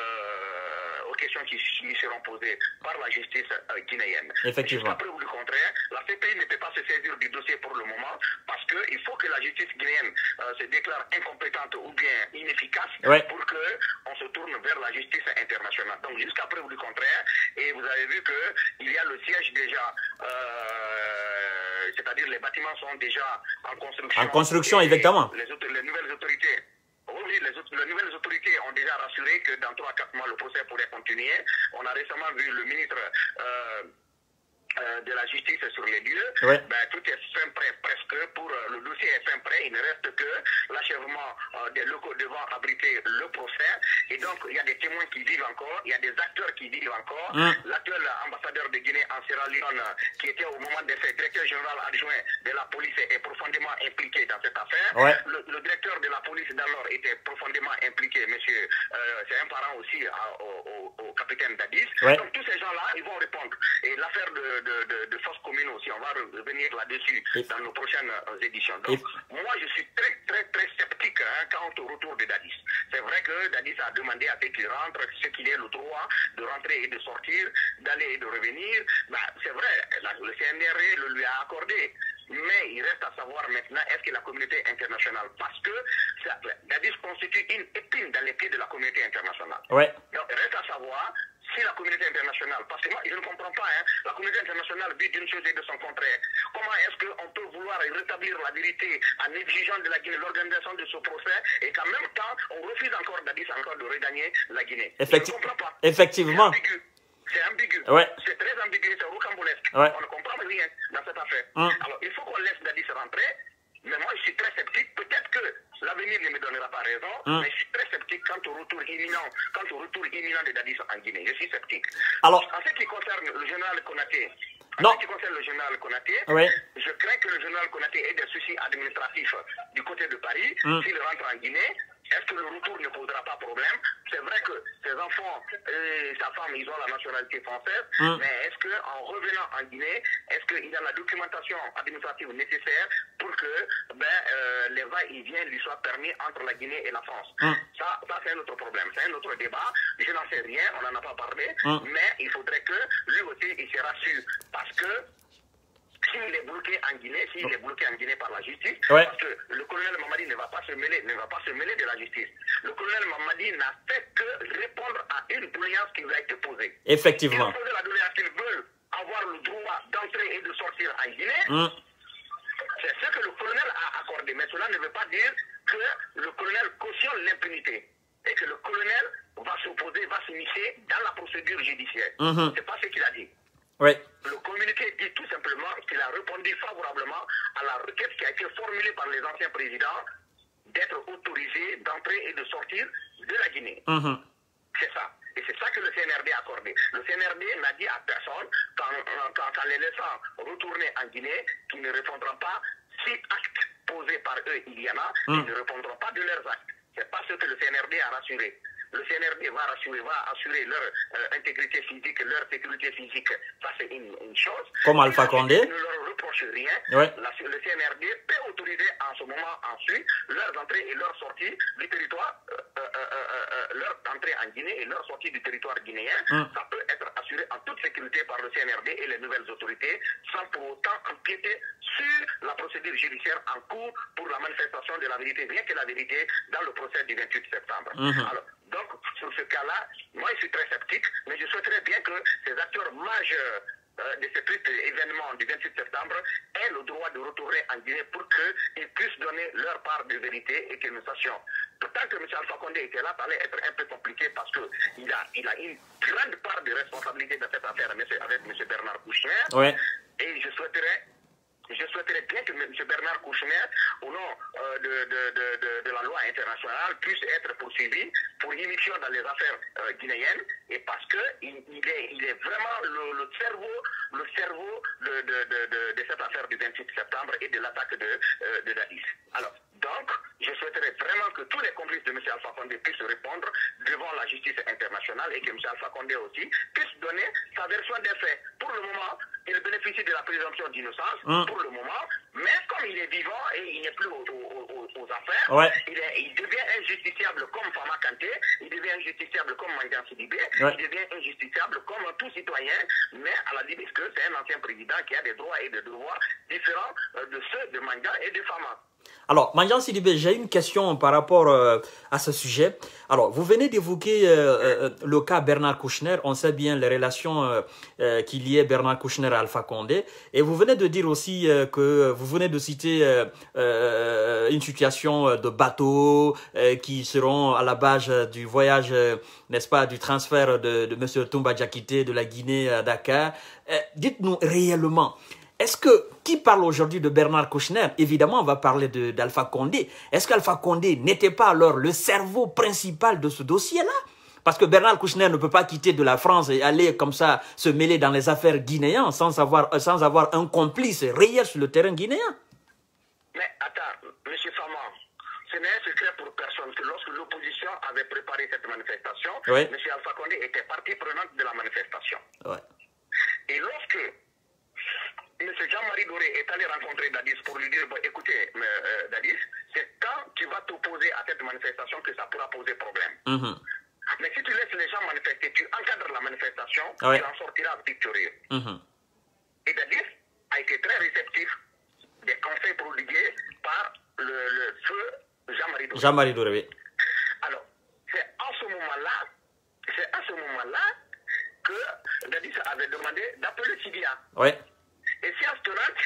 Speaker 2: aux questions qui lui seront posées par la justice euh, guinéenne.
Speaker 1: Effectivement.
Speaker 2: Jusqu'à preuve du contraire, la CPI ne peut pas se saisir du dossier pour le moment parce qu'il faut que la justice guinéenne euh, se déclare incompétente ou bien inefficace
Speaker 1: Ouais.
Speaker 2: pour qu'on se tourne vers la justice internationale. Donc jusqu'à preuve du contraire, et vous avez vu qu'il y a le siège déjà, euh, c'est-à-dire les bâtiments sont déjà en construction.
Speaker 1: En construction.
Speaker 2: Les, autres- les nouvelles autorités. Oui, oui, les, autres- les nouvelles autorités ont déjà rassuré que dans 3-4 mois, le procès pourrait continuer. On a récemment vu le ministre euh, euh, de la justice sur les lieux,
Speaker 1: Ouais.
Speaker 2: ben, tout est fin prêt presque pour euh, le dossier est fin prêt. Il ne reste que l'achèvement euh, des locaux devant abriter le procès. Et donc, il y a des témoins qui vivent encore, il y a des acteurs qui vivent encore.
Speaker 1: Mm.
Speaker 2: L'actuel ambassadeur de Guinée en Sierra Leone, qui était au moment des faits directeur général adjoint de la police, est profondément impliqué dans cette affaire.
Speaker 1: Ouais.
Speaker 2: Le, le directeur de la police d'alors était profondément impliqué, monsieur. euh, c'est un parent aussi à- au, au- au capitaine Dadis.
Speaker 1: Ouais.
Speaker 2: Donc, tous ces gens-là, ils vont répondre. Et l'affaire de, de, de, de force commune aussi, on va revenir là-dessus dans nos prochaines euh, éditions. Donc, moi, je suis très, très, très sceptique hein, quant au retour de Dadis. C'est vrai que Dadis a demandé à ce qu'il rentre, ce qu'il ait le droit de rentrer et de sortir, d'aller et de revenir. Bah, c'est vrai, la- le CNRE le lui a accordé. Mais il reste à savoir maintenant, est-ce que la communauté internationale, parce que ça- Dadis constitue une épine dans les pieds de la communauté internationale.
Speaker 1: Ouais.
Speaker 2: Donc, reste à savoir si la communauté internationale, parce que moi, je ne comprends pas, hein, la communauté internationale vit d'une chose et de son contraire. Comment est-ce qu'on peut vouloir rétablir la vérité en exigeant de la Guinée l'organisation de ce procès et qu'en même temps, on refuse encore d'Addis encore de regagner la Guinée?
Speaker 1: Effecti-
Speaker 2: Je ne comprends pas.
Speaker 1: effectivement.
Speaker 2: C'est ambigu. C'est ambigu.
Speaker 1: Ouais.
Speaker 2: C'est très ambigu, c'est rocambolesque.
Speaker 1: Ouais.
Speaker 2: On ne comprend rien dans cette affaire.
Speaker 1: Hum.
Speaker 2: Alors, il faut qu'on laisse Dadis rentrer. Mais moi, je suis très sceptique. Peut-être que l'avenir ne me donnera pas raison,
Speaker 1: Hum.
Speaker 2: mais je suis très sceptique quant au retour imminent, quant au retour imminent de Dadis en Guinée. Je suis sceptique.
Speaker 1: Alors-
Speaker 2: en ce qui concerne le général Konaté, en ce qui concerne le général Konaté, je crains que le général Konaté ait des soucis administratifs du côté de Paris.
Speaker 1: Hum.
Speaker 2: S'il rentre en Guinée, est-ce que le retour ne posera pas problème? C'est vrai que ses enfants et sa femme, ils ont la nationalité française,
Speaker 1: Hum.
Speaker 2: mais est-ce qu'en revenant en Guinée, est-ce qu'il y a la documentation administrative nécessaire pour que ben, euh, les va-et-vient lui soient permis entre la Guinée et la France?
Speaker 1: Hum.
Speaker 2: Ça, ça c'est un autre problème, c'est un autre débat. Je n'en sais rien, on n'en a pas parlé,
Speaker 1: Hum.
Speaker 2: mais il faudrait que lui aussi, il se rassure. Parce que s'il est bloqué en Guinée, s'il est bloqué en Guinée par la justice,
Speaker 1: Ouais.
Speaker 2: parce que le colonel Mamadi ne va pas se mêler, ne va pas se mêler de la justice. Le colonel Mamadi n'a fait que répondre à une doléance qui lui a été posée.
Speaker 1: Effectivement.
Speaker 2: a posé la doléance qu'ils veulent avoir le droit d'entrer et de sortir en Guinée.
Speaker 1: Hum.
Speaker 2: C'est ce que le colonel a accordé. Mais cela ne veut pas dire que le colonel cautionne l'impunité. Et que le colonel va s'opposer, va s'initier dans la procédure judiciaire.
Speaker 1: Mhm.
Speaker 2: C'est pas ce qu'il a dit. Le communiqué dit tout simplement qu'il a répondu favorablement à la requête qui a été formulée par les anciens présidents d'être autorisé d'entrer et de sortir de la Guinée.
Speaker 1: Mhm.
Speaker 2: C'est ça. Et c'est ça que le CNRD a accordé. Le CNRD n'a dit à personne, qu'en les laissant retourner en Guinée, qu'ils ne répondront pas si actes posés par eux il y en a, ils ne répondront pas de leurs actes. C'est pas ce que le CNRD a rassuré. Le CNRD va rassurer, va assurer leur euh, intégrité physique, leur sécurité physique. Ça, c'est une, une chose.
Speaker 1: Comme Alpha Condé.
Speaker 2: Ne leur reproche rien.
Speaker 1: Ouais.
Speaker 2: La- le CNRD peut autoriser en ce moment ensuite leurs entrées et leurs sorties du territoire, euh, euh, leur entrée en Guinée et leur sortie du territoire guinéen.
Speaker 1: Hum.
Speaker 2: Ça peut être assuré en toute sécurité par le CNRD et les nouvelles autorités sans pour autant empiéter sur la procédure judiciaire en cours pour la manifestation de la vérité, rien que la vérité, dans le procès du 28 septembre.
Speaker 1: Mhm.
Speaker 2: Alors, donc, sur ce cas-là, moi je suis très sceptique, mais je souhaiterais bien que ces acteurs majeurs euh, de ce triste événement du 28 septembre aient le droit de retourner en Guinée pour qu'ils puissent donner leur part de vérité et que nous sachions. Pourtant que M. Alpha Condé était là, ça allait être un peu compliqué parce qu'il a, il a une grande part de responsabilité dans cette affaire avec M. Bernard Kouchner.
Speaker 1: Ouais.
Speaker 2: Et je souhaiterais, je souhaiterais bien que M. Bernard Kouchner, au nom euh, de, de, de, de, la loi internationale, puisse être poursuivi pour immixtion dans les affaires euh, guinéennes. Et parce que il, est, il est vraiment le, le cerveau, le cerveau de, cette affaire du 28 septembre et de l'attaque de, euh, de. Alors, donc, je souhaiterais vraiment que tous les complices de M. Alpha Condé puissent répondre devant la justice internationale et que M. Alpha Condé aussi puisse donner sa version des faits. Pour le moment, il bénéficie de la présomption d'innocence,
Speaker 1: Hum.
Speaker 2: pour le moment, mais comme il est vivant et il n'est plus aux, aux- affaires,
Speaker 1: Ouais.
Speaker 2: il, est- il devient injusticiable comme Fama Kanté, il devient injusticiable comme Mandian Sidibé,
Speaker 1: Ouais.
Speaker 2: il devient injusticiable comme tout citoyen, mais à la limite que c'est un ancien président qui a des droits et des devoirs différents euh, de ceux de Mandian et de Fama.
Speaker 1: Alors, Manjan Sidibé, j'ai une question par rapport euh, à ce sujet. Alors, vous venez d'évoquer euh, euh, le cas Bernard Kouchner. On sait bien les relations qu'il y ait Bernard Kouchner à Alpha Condé. Et vous venez de dire aussi que vous venez de citer une situation de bateaux qui seront à la base du voyage, n'est-ce pas, du transfert de, de M. Toumba Diakité de la Guinée à Dakar. Dites-nous réellement, est-ce que qui parle aujourd'hui de Bernard Kouchner Évidemment, on va parler d'Alpha Condé. Est-ce qu'Alpha Condé n'était pas alors le cerveau principal de ce dossier-là? Parce que Bernard Kouchner ne peut pas quitter de la France et aller comme ça se mêler dans les affaires guinéennes sans avoir, sans avoir un complice réel sur le terrain guinéen.
Speaker 2: Mais attends, M. Fama, ce n'est secret pour personne que lorsque l'opposition avait préparé cette manifestation, M. Alpha Condé était partie prenante de la manifestation. Et lorsque M. Jean-Marie Doré est allé rencontrer Dadis pour lui dire, écoutez, euh, Dadis, c'est quand tu vas t'opposer à cette manifestation que ça pourra poser problème. Mhm. Mais si tu laisses les gens manifester, tu encadres la manifestation, tu en sortiras victorieux. Mhm. Et Dadis a été très réceptif des conseils prodigués par le, feu Jean-Marie Doré.
Speaker 1: Jean-Marie Doré, oui.
Speaker 2: Alors, c'est à ce moment-là, c'est à ce moment-là que Dadis avait demandé d'appeler Sidia.
Speaker 1: Oui.
Speaker 2: Et si tenante,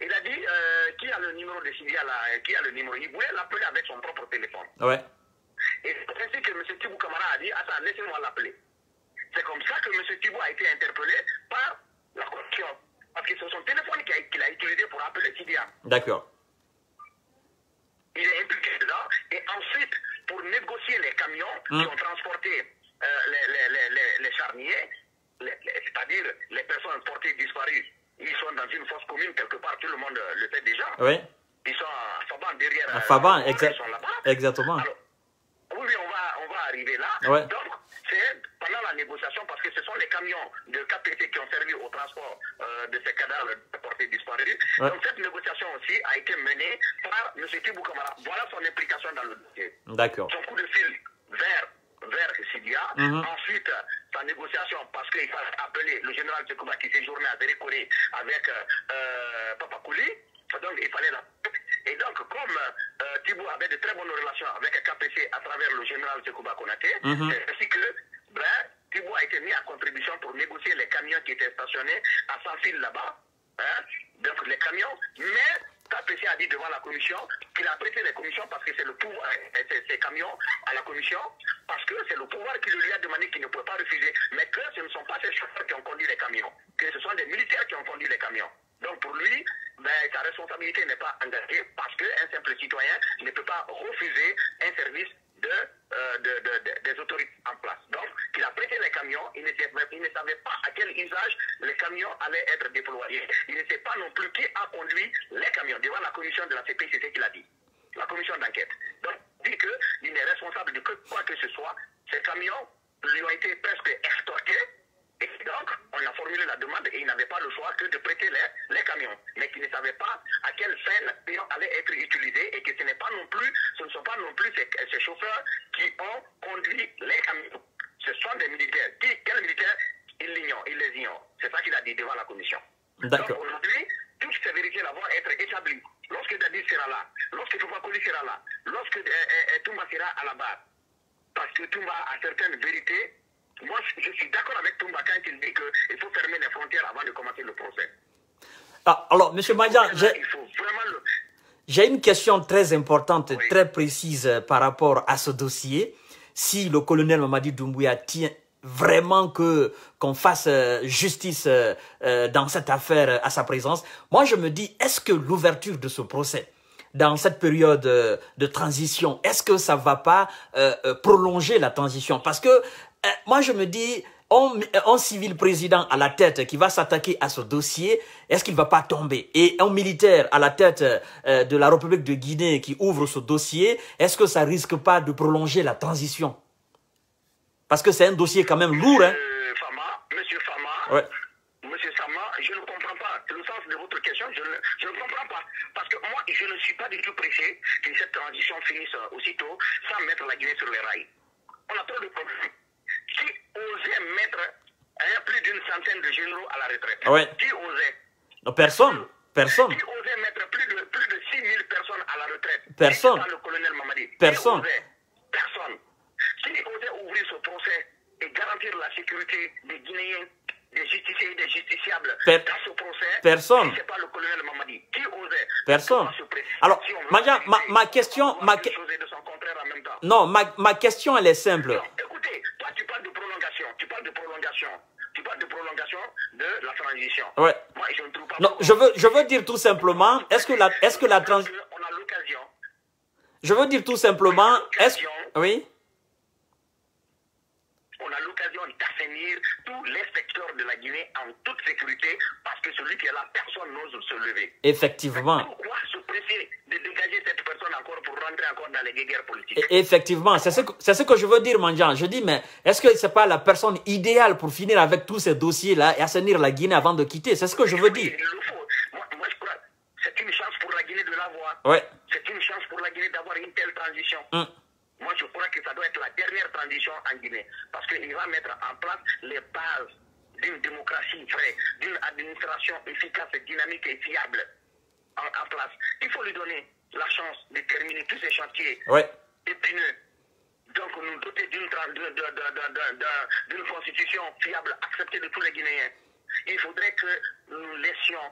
Speaker 2: il a dit euh, qui a le numéro de Sylvia là, euh, qui a le numéro? Il voulait l'appeler avec son propre téléphone.
Speaker 1: Ouais.
Speaker 2: Et c'est ainsi que M. Thibou Kamara a dit Attends, laissez-moi l'appeler. C'est comme ça que M. Thibou a été interpellé par la commission. Parce que c'est son téléphone qu'il a, utilisé pour appeler Sylvia.
Speaker 1: D'accord.
Speaker 2: Il est impliqué dedans. Et ensuite, pour négocier les camions qui hmm. ont transporté euh, les, les, les, les, charniers, c'est-à-dire les personnes portées disparues ils sont dans une fosse commune quelque part, tout le monde le sait déjà.
Speaker 1: Oui.
Speaker 2: Ils sont à Faban derrière. À
Speaker 1: Faban, exact, exactement.
Speaker 2: Alors, oui, on va, on va arriver là.
Speaker 1: Ouais.
Speaker 2: Donc, c'est pendant la négociation, parce que ce sont les camions de KPC qui ont servi au transport euh, de ces cadavres portés disparus. Ouais. Donc, cette négociation aussi a été menée par M. Tibou Kamara. Voilà son implication dans le dossier.
Speaker 1: D'accord.
Speaker 2: Son coup de fil vers vers Sidia. Mhm. Ensuite, sa négociation, parce qu'il fallait appeler le général de Kuba qui séjournait à Vérékoré avec euh, Papa Kouli. Donc, il fallait la... Et donc, comme euh, Thibault avait de très bonnes relations avec KPC à travers le général de Kuba Konaté, mhm. c'est ainsi que ben, Thibault a été mis à contribution pour négocier les camions qui étaient stationnés à Saint-Fil là-bas. Hein, donc, les camions, mais KPC a dit devant la commission qu'il a prêté les commissions parce que c'est le pouvoir, euh, ces camions à la commission, parce que c'est le pouvoir qui lui a demandé qu'il ne pouvait pas refuser, mais que ce ne sont pas ces chauffeurs qui ont conduit les camions, que ce sont des militaires qui ont conduit les camions. Donc pour lui, ben, sa responsabilité n'est pas engagée parce qu'un simple citoyen ne peut pas refuser un service euh, de, de, des autorités en place. Donc, il a prêté les camions, il ne, savait, pas à quel usage les camions allaient être déployés. Il ne sait pas non plus qui a conduit les camions. Devant la commission de la CPI, c'est ce qu'il a dit. La commission d'enquête. Donc, dit qu'il n'est responsable de quoi que ce soit. Ces camions lui ont été presque extorqués et donc, on a formulé la demande et il n'avait pas le choix que de prêter les, les camions, mais qu'il ne savait pas à quelle fin les camions allaient être utilisés et que ce n'est pas non plus, ce ne sont pas non plus ces, ces chauffeurs qui ont conduit les camions. Ce sont des militaires. Qui, quels militaires Il l'ignore, il les ignore. C'est ça qu'il a dit devant la commission. Donc aujourd'hui, toutes ces vérités-là vont être établies. Lorsque Dadis sera là, lorsque Fofakoli sera là, lorsque euh, euh, euh Toumba sera à la barre, parce que Toumba a certaines vérités moi, je suis d'accord avec Toumba quand il dit qu'il faut fermer les frontières avant de commencer le procès.
Speaker 1: Ah, alors, M. Maïdan, j'ai une question très importante, très précise par rapport à ce dossier. Si le colonel Mamadi Doumbouya tient vraiment que qu'on fasse euh, justice euh, euh, dans cette affaire à sa présence, moi je me dis, est-ce que l'ouverture de ce procès dans cette période de transition, est-ce que ça va pas prolonger la transition? Parce que euh, moi, je me dis, un, civil président à la tête qui va s'attaquer à ce dossier, est-ce qu'il ne va pas tomber? Et un militaire à la tête euh, de la République de Guinée qui ouvre ce dossier, est-ce que ça risque pas de prolonger la transition? Parce que c'est un dossier quand même lourd. Hein?
Speaker 2: Monsieur Fama, Monsieur Fama, Monsieur Sama, je ne comprends pas le sens de votre question, je ne, je ne comprends pas. Parce que moi, je ne suis pas du tout pressé que cette transition finisse aussitôt sans mettre la Guinée sur les rails. On a trop de problèmes qui osait mettre hein, plus d'une centaine de généraux à la retraite
Speaker 1: ouais.
Speaker 2: Qui osait?
Speaker 1: Non, Personne. Personne.
Speaker 2: Qui osait mettre plus de, plus de 6 000 personnes à la retraite?
Speaker 1: Personne.
Speaker 2: Le colonel Mamadi.
Speaker 1: Personne.
Speaker 2: Qui osait? Personne. Qui osait ouvrir ce procès et garantir la sécurité des Guinéens, des justiciers et des justiciables
Speaker 1: Per-
Speaker 2: dans ce procès?
Speaker 1: Personne.
Speaker 2: C'est pas le colonel Mamadi. Qui osait?
Speaker 1: Personne. Alors, ma- ma
Speaker 2: on
Speaker 1: question- ma
Speaker 2: voir
Speaker 1: que-
Speaker 2: une chose et de son contraire en même temps.
Speaker 1: Non, ma, ma question, elle est simple.
Speaker 2: Tu parles de prolongation, tu parles de prolongation, tu parles de prolongation de la transition.
Speaker 1: Ouais.
Speaker 2: Moi, je ne trouve pas.
Speaker 1: Non, je veux, je veux dire tout simplement, est-ce que la, est-ce que la trans,
Speaker 2: On a l'occasion,
Speaker 1: je veux dire tout simplement, est-ce, oui,
Speaker 2: on a l'occasion d'assainir tous les secteurs de la Guinée en toute sécurité parce que celui qui est là, personne n'ose se lever.
Speaker 1: effectivement,
Speaker 2: Pourquoi se presser de dégager cette personne encore pour rentrer encore dans les guerres politiques?
Speaker 1: E- effectivement, c'est ce que, ce que je veux dire, Mandian. Je dis, mais est-ce que c'est pas la personne idéale pour finir avec tous ces dossiers-là et assainir la Guinée avant de quitter? C'est ce que je veux dire.
Speaker 2: Il le faut. Moi, moi, je crois c'est une chance pour la Guinée de l'avoir.
Speaker 1: Ouais.
Speaker 2: C'est une chance pour la Guinée d'avoir une telle transition.
Speaker 1: Hum.
Speaker 2: Moi, je crois que ça doit être la dernière transition en Guinée. Parce qu'il va mettre en place les bases d'une démocratie vraie, d'une administration efficace, dynamique et fiable en, en place. Il faut lui donner la chance de terminer tous ces chantiers
Speaker 1: Ouais.
Speaker 2: épineux. Donc, nous doter d'une constitution fiable, acceptée de tous les Guinéens. Il faudrait que nous laissions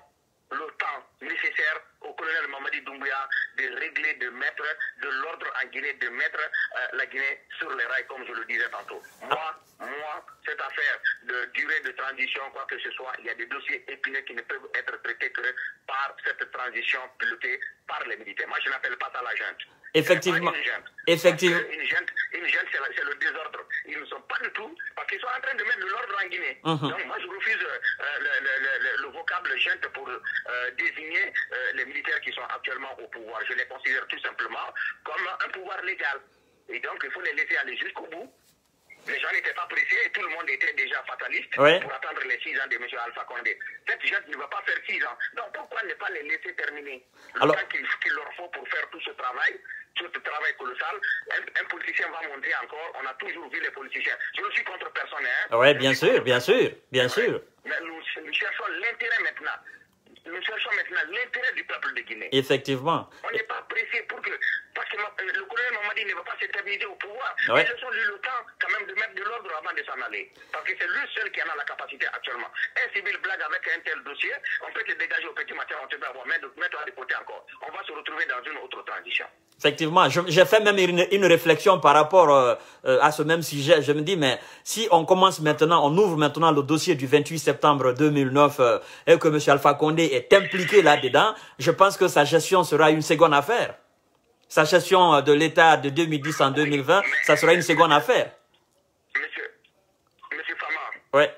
Speaker 2: le temps nécessaire au colonel Mamadi Doumbouya de régler, de mettre de l'ordre en Guinée, de mettre euh, la Guinée sur les rails, comme je le disais tantôt. Moi, moi, cette affaire de durée de transition, quoi que ce soit, il y a des dossiers épineux qui ne peuvent être traités que par cette transition pilotée par les militaires. Moi, je n'appelle pas ça la junte.
Speaker 1: Effectivement.
Speaker 2: Une junte.
Speaker 1: Effectivement.
Speaker 2: Une junte, une junte, c'est le désordre. Ils ne sont pas du tout, parce qu'ils sont en train de mettre de l'ordre en Guinée.
Speaker 1: Mhm.
Speaker 2: Donc moi, je refuse euh, le, le- le- le- le vocable junte pour euh, désigner euh, les militaires qui sont actuellement au pouvoir. Je les considère tout simplement comme un pouvoir légal. Et donc, il faut les laisser aller jusqu'au bout. Les gens n'étaient pas pressés et tout le monde était déjà fataliste pour attendre les six ans de M. Alpha Condé. Cette junte ne va pas faire six ans. Donc pourquoi ne pas les laisser terminer? Le
Speaker 1: Alors-
Speaker 2: temps qu'il leur faut pour faire tout ce travail, tout ce travail colossal un, un politicien va monter encore. On a toujours vu les politiciens. Je ne suis contre personne. Hein. Je
Speaker 1: bien sûr, bien sûr, bien sûr.
Speaker 2: Mais nous, nous cherchons l'intérêt maintenant. Nous cherchons maintenant l'intérêt du peuple de Guinée.
Speaker 1: Effectivement.
Speaker 2: On n'est pas pressé pour que. Parce que euh, le colonel Mamadi ne va pas s'éterniser au pouvoir.
Speaker 1: Ouais.
Speaker 2: Mais laissons-lui le temps quand même de mettre de l'ordre avant de s'en aller. Parce que c'est lui seul qui en a la capacité actuellement. Un civil blague avec un tel dossier, on peut te dégager au petit matin, on te va voir, mets-toi de côté encore. On va se retrouver dans une autre transition.
Speaker 1: Effectivement, je- j'ai fait même une, une réflexion par rapport euh, euh, à ce même sujet. Je me dis, mais si on commence maintenant, on ouvre maintenant le dossier du 28 septembre 2009 euh, et que M. Alpha Condé est impliqué là-dedans, je pense que sa gestion sera une seconde affaire. Sa gestion euh, de l'État de 2010 en 2020, ça sera une seconde affaire.
Speaker 2: Monsieur, monsieur Fama,
Speaker 1: Ouais.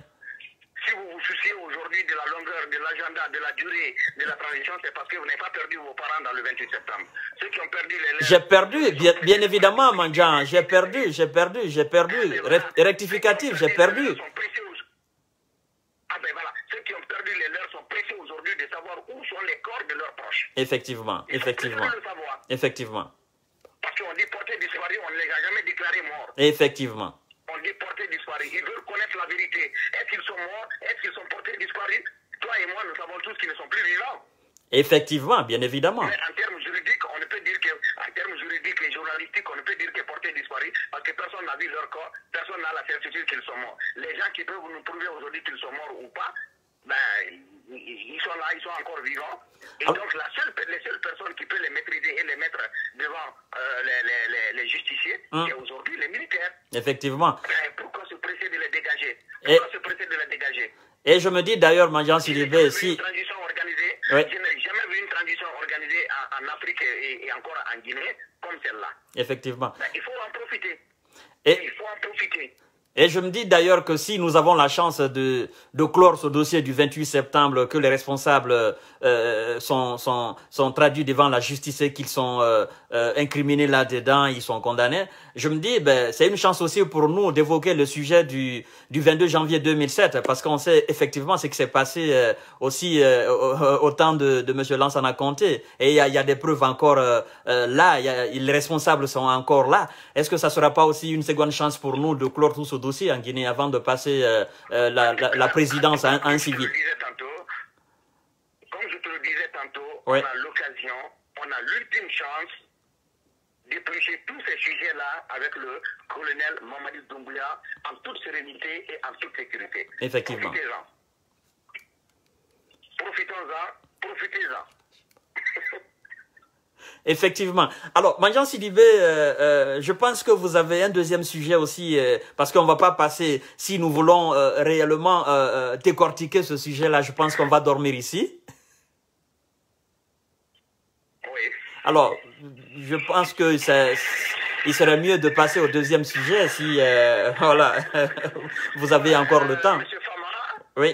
Speaker 2: si vous vous souciez aujourd'hui de la longueur, de l'agenda, de la durée de la transition, c'est parce que vous n'avez pas perdu vos parents dans le 28 septembre. Ceux qui ont perdu les
Speaker 1: J'ai perdu, bien, bien évidemment, Mandian, j'ai perdu, j'ai perdu, j'ai perdu. Rec- Rectificatif, j'ai perdu.
Speaker 2: Ceux qui ont perdu les leurs sont pressés au- Ah ben voilà, ceux qui ont perdu les leurs sont pressés aujourd'hui de savoir où sont les corps de leurs proches.
Speaker 1: Effectivement,
Speaker 2: Ils
Speaker 1: effectivement,
Speaker 2: le savoir.
Speaker 1: effectivement,
Speaker 2: Parce qu'on dit porté disparu, on ne les a jamais déclarés morts.
Speaker 1: effectivement.
Speaker 2: On dit porté disparu. Ils veulent connaître la vérité. Est-ce qu'ils sont morts? Est-ce qu'ils sont portés disparus? Toi et moi, nous savons tous qu'ils ne sont plus vivants.
Speaker 1: Effectivement, bien évidemment.
Speaker 2: Mais en termes juridiques, on ne peut dire que, en termes juridiques et journalistiques, on ne peut dire que porté disparu parce que personne n'a vu leur corps, personne n'a la certitude qu'ils sont morts. Les gens qui peuvent nous prouver aujourd'hui qu'ils sont morts ou pas, ben, ils sont là, ils sont encore vivants. Et
Speaker 1: Ah.
Speaker 2: donc, la seule, les seules personnes qui peuvent les maîtriser et les mettre devant euh, les, les, les, les justiciers,
Speaker 1: Hum.
Speaker 2: c'est aujourd'hui les militaires.
Speaker 1: Effectivement.
Speaker 2: Ben, pourquoi se presser de les dégager?
Speaker 1: Et-
Speaker 2: Pourquoi se presser de les dégager?
Speaker 1: Et je me dis d'ailleurs,
Speaker 2: n'ai
Speaker 1: Sidibé, si...
Speaker 2: une transition organisée.
Speaker 1: Oui.
Speaker 2: Je n'ai jamais vu une transition organisée en, en Afrique et, et encore en Guinée comme celle-là.
Speaker 1: Effectivement.
Speaker 2: Ben, il faut en profiter.
Speaker 1: Et,
Speaker 2: Il faut en profiter.
Speaker 1: Et je me dis d'ailleurs que si nous avons la chance de, clore ce dossier du 28 septembre, que les responsables euh, sont, sont, sont traduits devant la justice et qu'ils sont euh, euh, incriminés là-dedans, ils sont condamnés, je me dis, ben, c'est une chance aussi pour nous d'évoquer le sujet du, du 22 janvier 2007, parce qu'on sait effectivement ce qui s'est passé euh, aussi euh, au, au temps de, de M. Lansana Conté. Et il y a, y a des preuves encore là, y a- les responsables sont encore là. Est-ce que ça sera pas aussi une seconde chance pour nous de clore tout ce dossier en Guinée avant de passer la, la, la présidence à un, à civil
Speaker 2: le disais tantôt, comme je te le disais tantôt, On a l'occasion, on a l'ultime chance d'éplucher tous ces sujets-là avec le colonel Mamadi Doumbouya en toute sérénité et en toute sécurité.
Speaker 1: Effectivement.
Speaker 2: Profitez-en. Profitons-en, profitez-en. *laughs*
Speaker 1: Effectivement. Alors, Manjan Sidibé, euh, euh, je pense que vous avez un deuxième sujet aussi, euh, parce qu'on va pas passer, si nous voulons réellement décortiquer ce sujet-là, je pense qu'on va dormir ici. *laughs*
Speaker 2: Oui.
Speaker 1: Alors, je pense que ça, il serait mieux de passer au deuxième sujet si, euh, *laughs* voilà, *laughs* vous avez encore le
Speaker 2: Euh,
Speaker 1: temps.
Speaker 2: Monsieur Famara,
Speaker 1: Oui,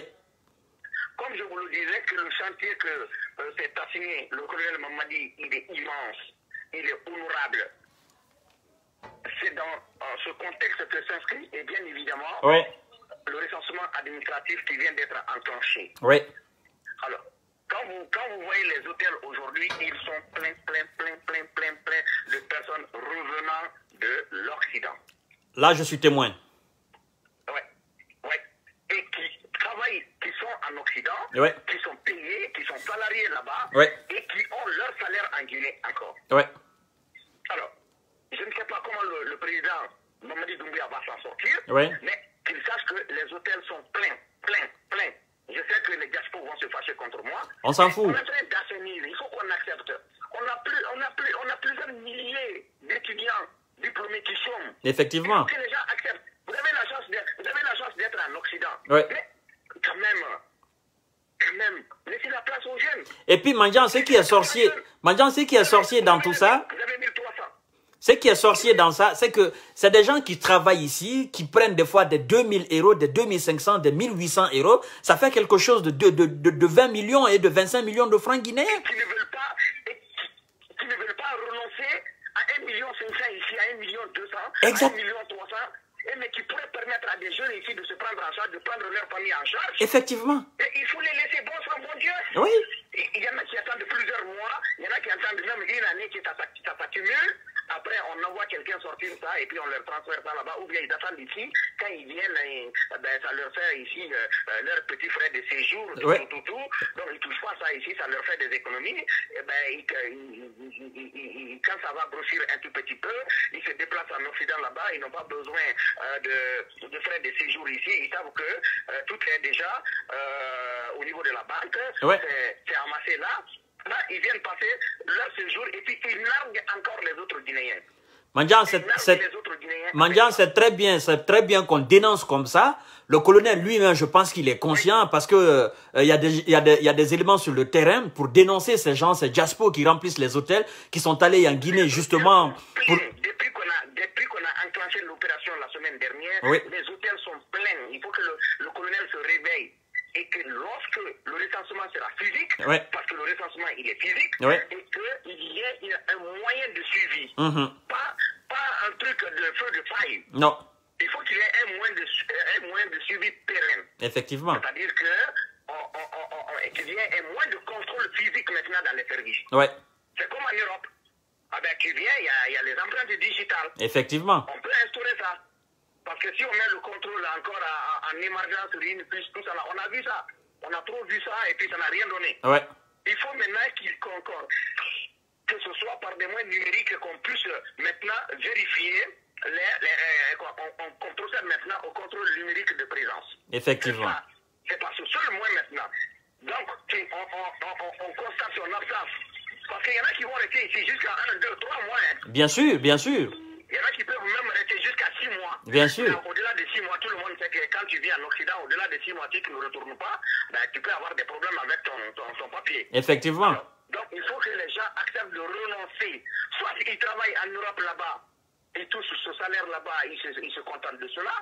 Speaker 2: comme je vous le disais, que le chantier que euh, s'est assigné le colonel Mamadi, il est immense, il est honorable. C'est dans euh, ce contexte que s'inscrit, et bien évidemment,
Speaker 1: oui,
Speaker 2: le recensement administratif qui vient d'être enclenché.
Speaker 1: oui,
Speaker 2: Alors, quand vous, quand vous voyez les hôtels aujourd'hui, ils sont pleins, pleins, pleins, pleins, pleins, pleins de personnes revenant de l'Occident.
Speaker 1: là je suis témoin.
Speaker 2: Ouais, ouais. Et qui travaillent, qui sont en Occident,
Speaker 1: Ouais.
Speaker 2: qui sont payés, qui sont salariés là-bas,
Speaker 1: Ouais.
Speaker 2: et qui ont leur salaire en Guinée encore.
Speaker 1: Oui,
Speaker 2: Alors, je ne sais pas comment le, le président Mamadi Doumbouya va s'en sortir,
Speaker 1: Ouais.
Speaker 2: mais qu'il sache que les hôtels sont pleins, pleins, pleins. Je sais que les diaspos vont se fâcher contre moi.
Speaker 1: On s'en fout.
Speaker 2: On est en train d'assainir, il faut qu'on accepte. On a, plus, on, a plus, on a plusieurs milliers d'étudiants diplômés qui chôment.
Speaker 1: effectivement.
Speaker 2: Que les gens acceptent. Vous avez la chance d'être, vous avez la chance d'être en Occident.
Speaker 1: Ouais.
Speaker 2: Mais quand même, quand même, laissez la place aux jeunes.
Speaker 1: Et puis Manjan, ce qui est sorcier, Manjan, ce qui est sorcier dans tout ça,
Speaker 2: Vous avez 1300.
Speaker 1: Ce qui est sorcier dans ça, c'est que c'est des gens qui travaillent ici, qui prennent des fois des 2000 euros, des 2500, des 1800 euros. Ça fait quelque chose de, de, de, de, de 20 millions et de 25 millions de francs guinéens.
Speaker 2: qui ne veulent pas, et qui, ne veulent pas renoncer à 1 million 500 ici, à 1 million 200,
Speaker 1: Exact.
Speaker 2: à 1 million 300, et mais qui pourraient permettre à des jeunes ici de se prendre en charge, de prendre leur famille en charge.
Speaker 1: Effectivement.
Speaker 2: Et il faut les laisser bon sang, bon Dieu.
Speaker 1: Oui.
Speaker 2: Il y en a qui attendent plusieurs mois, il y en a qui attendent même une année qui s'accumule. Après, on envoie quelqu'un sortir ça et puis on leur transfère ça là-bas. Ou bien ils attendent ici. Quand ils viennent, eh, ben, ça leur fait ici euh, euh, leur petit frais de séjour, tout,
Speaker 1: Ouais.
Speaker 2: tout, tout, tout. Donc ils touchent pas ça ici, ça leur fait des économies. Et ben, ils- ils- quand ça va grossir un tout petit peu, ils se déplacent en Occident là-bas. Ils n'ont pas besoin euh, de, de frais de séjour ici. Ils savent que euh, tout est déjà au niveau de la banque.
Speaker 1: Ouais.
Speaker 2: C'est amassé là. Là, ils viennent passer leur séjour et puis ils larguent encore les autres Guinéens.
Speaker 1: Mandian, c'est, très bien, c'est très bien qu'on dénonce comme ça. Le colonel lui-même, je pense qu'il est conscient parce que euh, il y a des, il y il y a des éléments sur le terrain pour dénoncer ces gens, ces diaspos qui remplissent les hôtels, qui sont allés en Guinée justement pour.
Speaker 2: Depuis qu'on a, qu'on a enclenché l'opération la semaine dernière,
Speaker 1: Oui.
Speaker 2: les hôtels sont pleins. Il faut que le, le colonel se réveille. Et que lorsque le recensement sera physique, parce que le recensement il est physique, et qu'il y ait une- un moyen de suivi.
Speaker 1: Mhm.
Speaker 2: Pas, pas un truc de feu de paille.
Speaker 1: non,
Speaker 2: Il faut qu'il y ait un moyen de, su- un moyen de suivi pérenne.
Speaker 1: effectivement.
Speaker 2: C'est-à-dire que qu'il y ait un moyen de contrôle physique maintenant dans les services.
Speaker 1: Ouais,
Speaker 2: C'est comme en Europe. Ah ben, tu viens, il y a, il y a les empreintes digitales.
Speaker 1: effectivement.
Speaker 2: On peut instaurer ça. Parce que si on met le contrôle encore en émergence une puce, tout ça, on a vu ça. On a trop vu ça et puis ça n'a rien donné.
Speaker 1: Ouais,
Speaker 2: Il faut maintenant qu'il qu'on- que ce soit par des moyens numériques qu'on puisse maintenant vérifier, les, les, euh, qu'on on- qu'on procède maintenant au contrôle numérique de présence.
Speaker 1: effectivement.
Speaker 2: C'est pas- ce seul moyen maintenant. Donc, on, on, on, on- on constate son absence. Parce qu'il y en a qui vont rester ici jusqu'à 1, 2, 3 mois. hein.
Speaker 1: Bien sûr, bien sûr.
Speaker 2: Il y en a qui peuvent même 6 mois.
Speaker 1: Bien sûr.
Speaker 2: Au-delà de 6 mois, tout le monde sait que quand tu vis en Occident, au-delà de 6 mois, si tu ne retournes pas, ben, tu peux avoir des problèmes avec ton, ton, ton papier.
Speaker 1: Effectivement.
Speaker 2: Donc, il faut que les gens acceptent de renoncer. Soit ils travaillent en Europe là-bas, ils touchent ce salaire là-bas, ils se, ils se contentent de cela.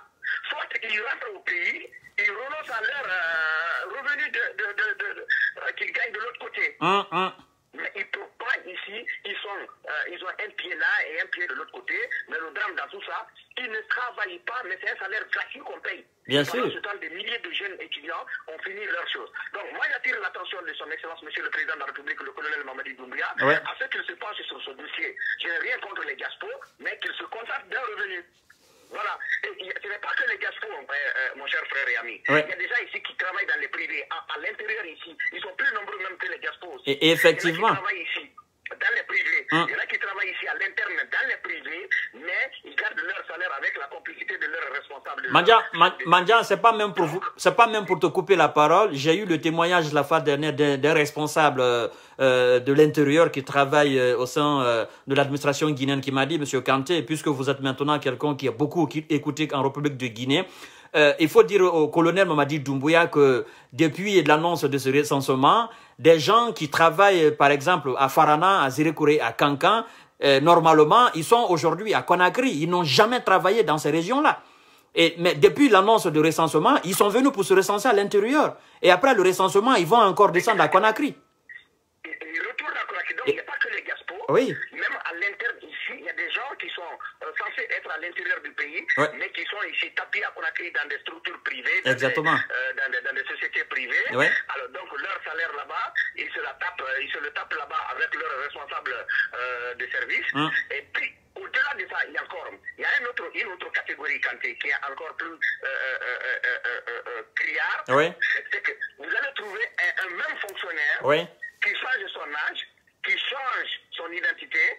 Speaker 2: Soit ils rentrent au pays, ils renoncent à leur euh, revenu de, de, de, euh, qu'ils gagnent de l'autre côté.
Speaker 1: Hum, hum.
Speaker 2: Mais ils ne peuvent pas ici, ils, sont, euh, ils ont un pied là et un pied de l'autre côté. Mais le drame dans tout ça, travaillent pas, mais c'est un salaire gratuit qu'on paye.
Speaker 1: Bien
Speaker 2: Pendant
Speaker 1: sûr.
Speaker 2: ce temps, des milliers de jeunes étudiants ont fini leurs choses. Donc moi, j'attire l'attention de son Excellence, Monsieur le Président de la République, le colonel Mamadi Doumbia,
Speaker 1: Ouais.
Speaker 2: à ce qu'il se penche sur ce dossier. Je n'ai rien contre les diaspos, mais qu'il se contacte d'un revenu. Voilà. Et ce n'est pas que les diaspos, euh, euh, mon cher frère et ami.
Speaker 1: Ouais.
Speaker 2: Il y a des gens ici qui travaillent dans les privés, à, à l'intérieur ici. Ils sont plus nombreux même que les aussi.
Speaker 1: Et- et effectivement.
Speaker 2: Il y en a qui travaillent ici, dans les travaillent ici à l'interne dans les privés, mais ils gardent leur salaire avec la complicité de leurs responsables.
Speaker 1: Mandia, Mandia c'est pas même pour vous, c'est pas même pour te couper la parole. J'ai eu le témoignage la fois dernière d'un responsable euh, de l'intérieur qui travaille euh, au sein euh, de l'administration guinéenne qui m'a dit, Monsieur Kanté, puisque vous êtes maintenant quelqu'un qui a beaucoup écouté en République de Guinée, euh, il faut dire au colonel Mamadi Doumbouya que depuis l'annonce de ce recensement, des gens qui travaillent par exemple à Farana, à Zirekouré, à Kankan, euh, normalement, ils sont aujourd'hui à Conakry. Ils n'ont jamais travaillé dans ces régions-là. Et, mais depuis l'annonce de recensement, ils sont venus pour se recenser à l'intérieur. Et après le recensement, ils vont encore descendre à Conakry.
Speaker 2: Ils retournent à Conakry. Donc, il n'y a pas que les.
Speaker 1: Oui.
Speaker 2: Même à l'intérieur ici, il y a des gens qui sont euh, censés être à l'intérieur du pays,
Speaker 1: Ouais.
Speaker 2: mais qui sont ici tapis à Conakry dans des structures privées, dans,
Speaker 1: Exactement.
Speaker 2: Des, euh, dans, des, dans des sociétés privées.
Speaker 1: Ouais.
Speaker 2: Alors, donc, leur salaire là-bas, ils se, la tapent, euh, ils se le tapent là-bas avec leurs responsables euh, de service.
Speaker 1: Hum.
Speaker 2: Et puis, au-delà de ça, il y a encore il y a un autre, une autre catégorie qui est encore plus euh, euh, euh, criard.
Speaker 1: Oui.
Speaker 2: C'est que vous allez trouver un, un même fonctionnaire
Speaker 1: Oui.
Speaker 2: qui change son âge, qui change son identité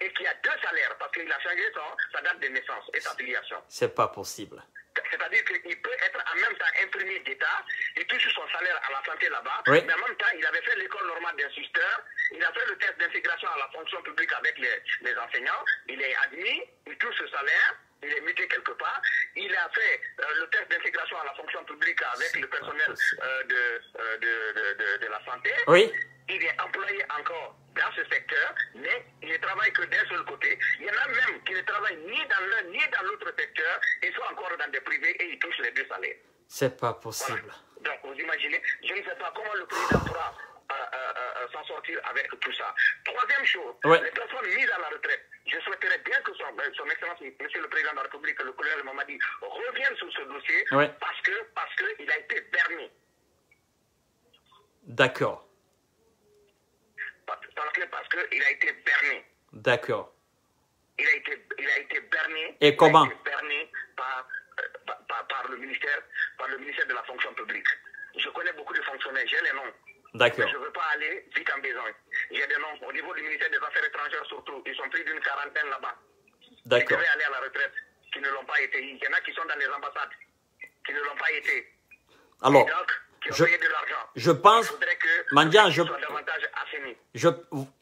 Speaker 2: et qui a deux salaires parce qu'il a changé son, sa date de naissance et sa filiation.
Speaker 1: C'est pas possible.
Speaker 2: C'est-à-dire qu'il peut être en même temps infirmier d'État, il touche son salaire à la santé là-bas,
Speaker 1: Oui.
Speaker 2: mais en même temps, il avait fait l'école normale d'instructeur, il a fait le test d'intégration à la fonction publique avec les, les enseignants, il est admis, il touche ce salaire, il est muté quelque part, il a fait euh, le test d'intégration à la fonction publique avec le personnel euh, de, euh, de, de, de- de la santé.
Speaker 1: Oui.
Speaker 2: Il est employé encore dans ce secteur, mais il ne travaille que d'un seul côté. Il y en a même qui ne travaillent ni dans l'un ni dans l'autre secteur, ils sont encore dans des privés et ils touchent les deux salaires.
Speaker 1: C'est pas possible
Speaker 2: vous imaginez, je ne sais pas comment le président pourra euh, euh, euh, s'en sortir avec tout ça. Troisième chose,
Speaker 1: Ouais.
Speaker 2: les personnes mises à la retraite. Je souhaiterais bien que son, euh, son Excellence, Monsieur le Président de la République, le colonel Mamadi, revienne sur ce dossier
Speaker 1: Ouais.
Speaker 2: parce que parce que il a été berné.
Speaker 1: D'accord.
Speaker 2: Parce parce que parce que il a été berné.
Speaker 1: D'accord.
Speaker 2: Il a été, il a été berné.
Speaker 1: Et
Speaker 2: il a
Speaker 1: comment
Speaker 2: été berné par, euh, par, par- par le ministère, par le ministère de la fonction publique. Je connais beaucoup de fonctionnaires, j'ai les noms.
Speaker 1: D'accord.
Speaker 2: Mais je ne veux pas aller vite en besogne. J'ai des noms au niveau du ministère des Affaires étrangères surtout. Ils sont plus d'une quarantaine là-bas. Qui
Speaker 1: D'accord.
Speaker 2: devaient aller à la retraite, qui ne l'ont pas été. Il y en a qui sont dans les ambassades, qui ne l'ont pas été.
Speaker 1: Alors,
Speaker 2: Et donc, qui ont
Speaker 1: je-
Speaker 2: payé de l'argent.
Speaker 1: Je pense- Mandian, je-. Je,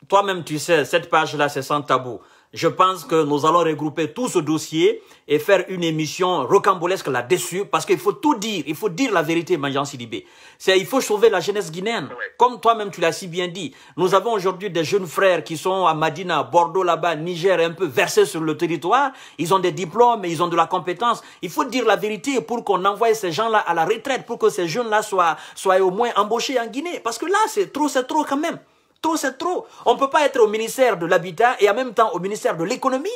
Speaker 1: toi-même, tu sais, cette page-là, c'est sans tabou. Je pense que nous allons regrouper tout ce dossier et faire une émission rocambolesque là-dessus parce qu'il faut tout dire. Il faut dire la vérité, Manjan Sidibé. C'est, il faut sauver la jeunesse guinéenne. Comme toi-même, tu l'as si bien dit. Nous avons aujourd'hui des jeunes frères qui sont à Madina, Bordeaux là-bas, Niger, un peu versés sur le territoire. Ils ont des diplômes, ils ont de la compétence. Il faut dire la vérité pour qu'on envoie ces gens-là à la retraite, pour que ces jeunes-là soient, soient au moins embauchés en Guinée. Parce que là, c'est trop, c'est trop quand même. Trop, c'est trop. On ne peut pas être au ministère de l'Habitat et en même temps au ministère de l'Économie.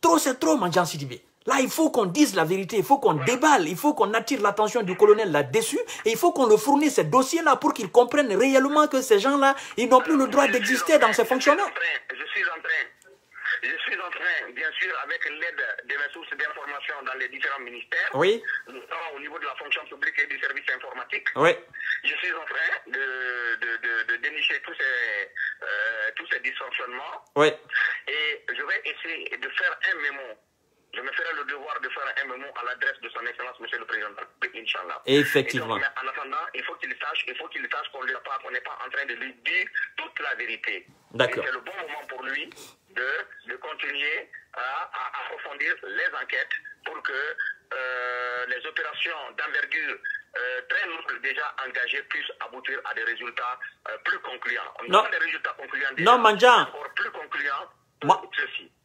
Speaker 1: Trop, c'est trop, Manjan Sidibé. Là, il faut qu'on dise la vérité, il faut qu'on déballe, il faut qu'on attire l'attention du colonel là-dessus et il faut qu'on le fournisse ces dossiers-là pour qu'ils comprennent réellement que ces gens-là, ils n'ont plus le droit d'exister dans ces fonctionnaires.
Speaker 2: Je suis en train, je suis en train, bien sûr, avec l'aide de mes sources d'information dans les différents ministères,
Speaker 1: Oui,
Speaker 2: notamment au niveau de la fonction publique et du service informatique.
Speaker 1: oui,
Speaker 2: Je suis en train de, de, de, de dénicher tous ces, euh, tous ces dysfonctionnements
Speaker 1: oui.
Speaker 2: et je vais essayer de faire un mémo. Je me ferai le devoir de faire un mémo à l'adresse de son Excellence, Monsieur le Président, de la République, Inch'Allah.
Speaker 1: Effectivement.
Speaker 2: Et donc, mais en attendant, il faut qu'il sache, il faut qu'il sache qu'on n'est pas, en train de lui dire toute la vérité.
Speaker 1: D'accord.
Speaker 2: C'est le bon moment pour lui de, de continuer à, à approfondir les enquêtes pour que euh, les opérations d'envergure euh, très lourdes déjà engagées puissent aboutir à des résultats euh, plus concluants. On
Speaker 1: Non.
Speaker 2: des résultats concluants déjà,
Speaker 1: Non, Mandian.
Speaker 2: encore plus concluants
Speaker 1: Moi-.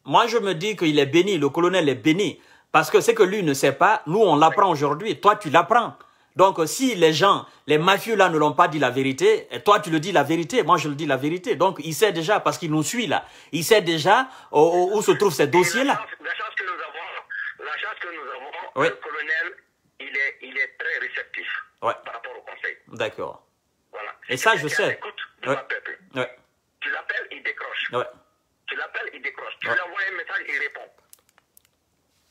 Speaker 1: Moi, je me dis qu'il est béni, le colonel est béni. Parce que ce que lui ne sait pas, nous, on l'apprend aujourd'hui. Toi, tu l'apprends. Donc, si les gens, les mafieux là, ne l'ont pas dit la vérité, et toi, tu le dis la vérité, moi, je le dis la vérité. Donc, il sait déjà, parce qu'il nous suit là, il sait déjà où, se trouvent ces
Speaker 2: Et
Speaker 1: dossiers-là.
Speaker 2: La chance, que nous avons, la chance que nous avons,
Speaker 1: Oui.
Speaker 2: le colonel, il est, il est très réceptif
Speaker 1: Ouais.
Speaker 2: par rapport au conseil.
Speaker 1: D'accord.
Speaker 2: Voilà.
Speaker 1: Et ça, je sais. Ouais.
Speaker 2: peuple.
Speaker 1: Ouais.
Speaker 2: Tu l'appelles, il décroche. Tu l'appelles, il décroche. Tu
Speaker 1: Ouais.
Speaker 2: lui envoies un message, il répond.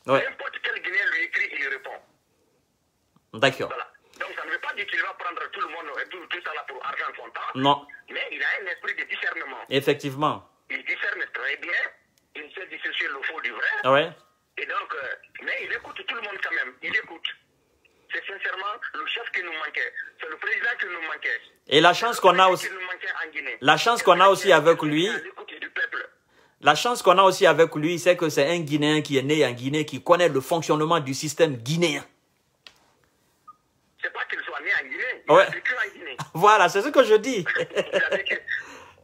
Speaker 1: Ouais.
Speaker 2: N'importe quel Guinéen lui écrit, il répond.
Speaker 1: D'accord.
Speaker 2: Voilà. Donc ça ne veut pas dire qu'il va prendre tout le monde et tout, tout ça là pour argent comptant.
Speaker 1: Non.
Speaker 2: Mais il a un esprit de discernement.
Speaker 1: Effectivement.
Speaker 2: Il discerne très
Speaker 1: Ouais.
Speaker 2: Et donc, euh, mais il écoute tout le monde quand même. Il écoute. C'est sincèrement le chef qui nous manquait. C'est le président qui nous manquait.
Speaker 1: Et la chance qu'on a aussi, la chance qu'on a aussi avec lui,
Speaker 2: l'écoute du peuple.
Speaker 1: La chance qu'on a aussi avec lui, c'est que c'est un Guinéen qui est né en Guinée, qui connaît le fonctionnement du système guinéen.
Speaker 2: C'est pas qu'il soit né en Guinée. Il
Speaker 1: Ouais.
Speaker 2: a vécu en Guinée. *laughs*
Speaker 1: Voilà, c'est ce que je dis.
Speaker 2: il, a vécu,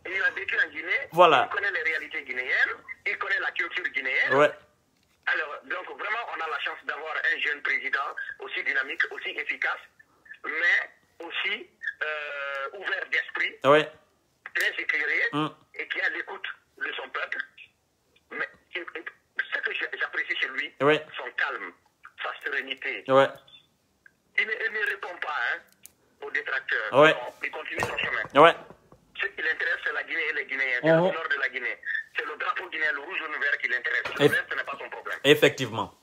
Speaker 2: il a vécu en Guinée.
Speaker 1: Voilà.
Speaker 2: Il connaît les réalités guinéennes. Il connaît la culture guinéenne.
Speaker 1: Ouais.
Speaker 2: Alors, donc vraiment, on a la chance d'avoir un jeune président aussi dynamique, aussi efficace, mais aussi euh, ouvert d'esprit,
Speaker 1: Ouais.
Speaker 2: très éclairé
Speaker 1: Mm.
Speaker 2: et qui a l'écoute de son peuple. Ce que j'a- j'apprécie chez lui,
Speaker 1: Ouais.
Speaker 2: son calme, sa sérénité.
Speaker 1: Ouais.
Speaker 2: Il ne, il ne répond pas hein, aux détracteurs.
Speaker 1: Ouais.
Speaker 2: Non, il continue son chemin. Ce qui l'intéresse, c'est la Guinée et les Guinéens. C'est
Speaker 1: Mhm.
Speaker 2: le nord de la Guinée. C'est le drapeau guinéen, le rouge et le vert qui l'intéresse. Le reste, ce n'est pas son problème.
Speaker 1: Effectivement.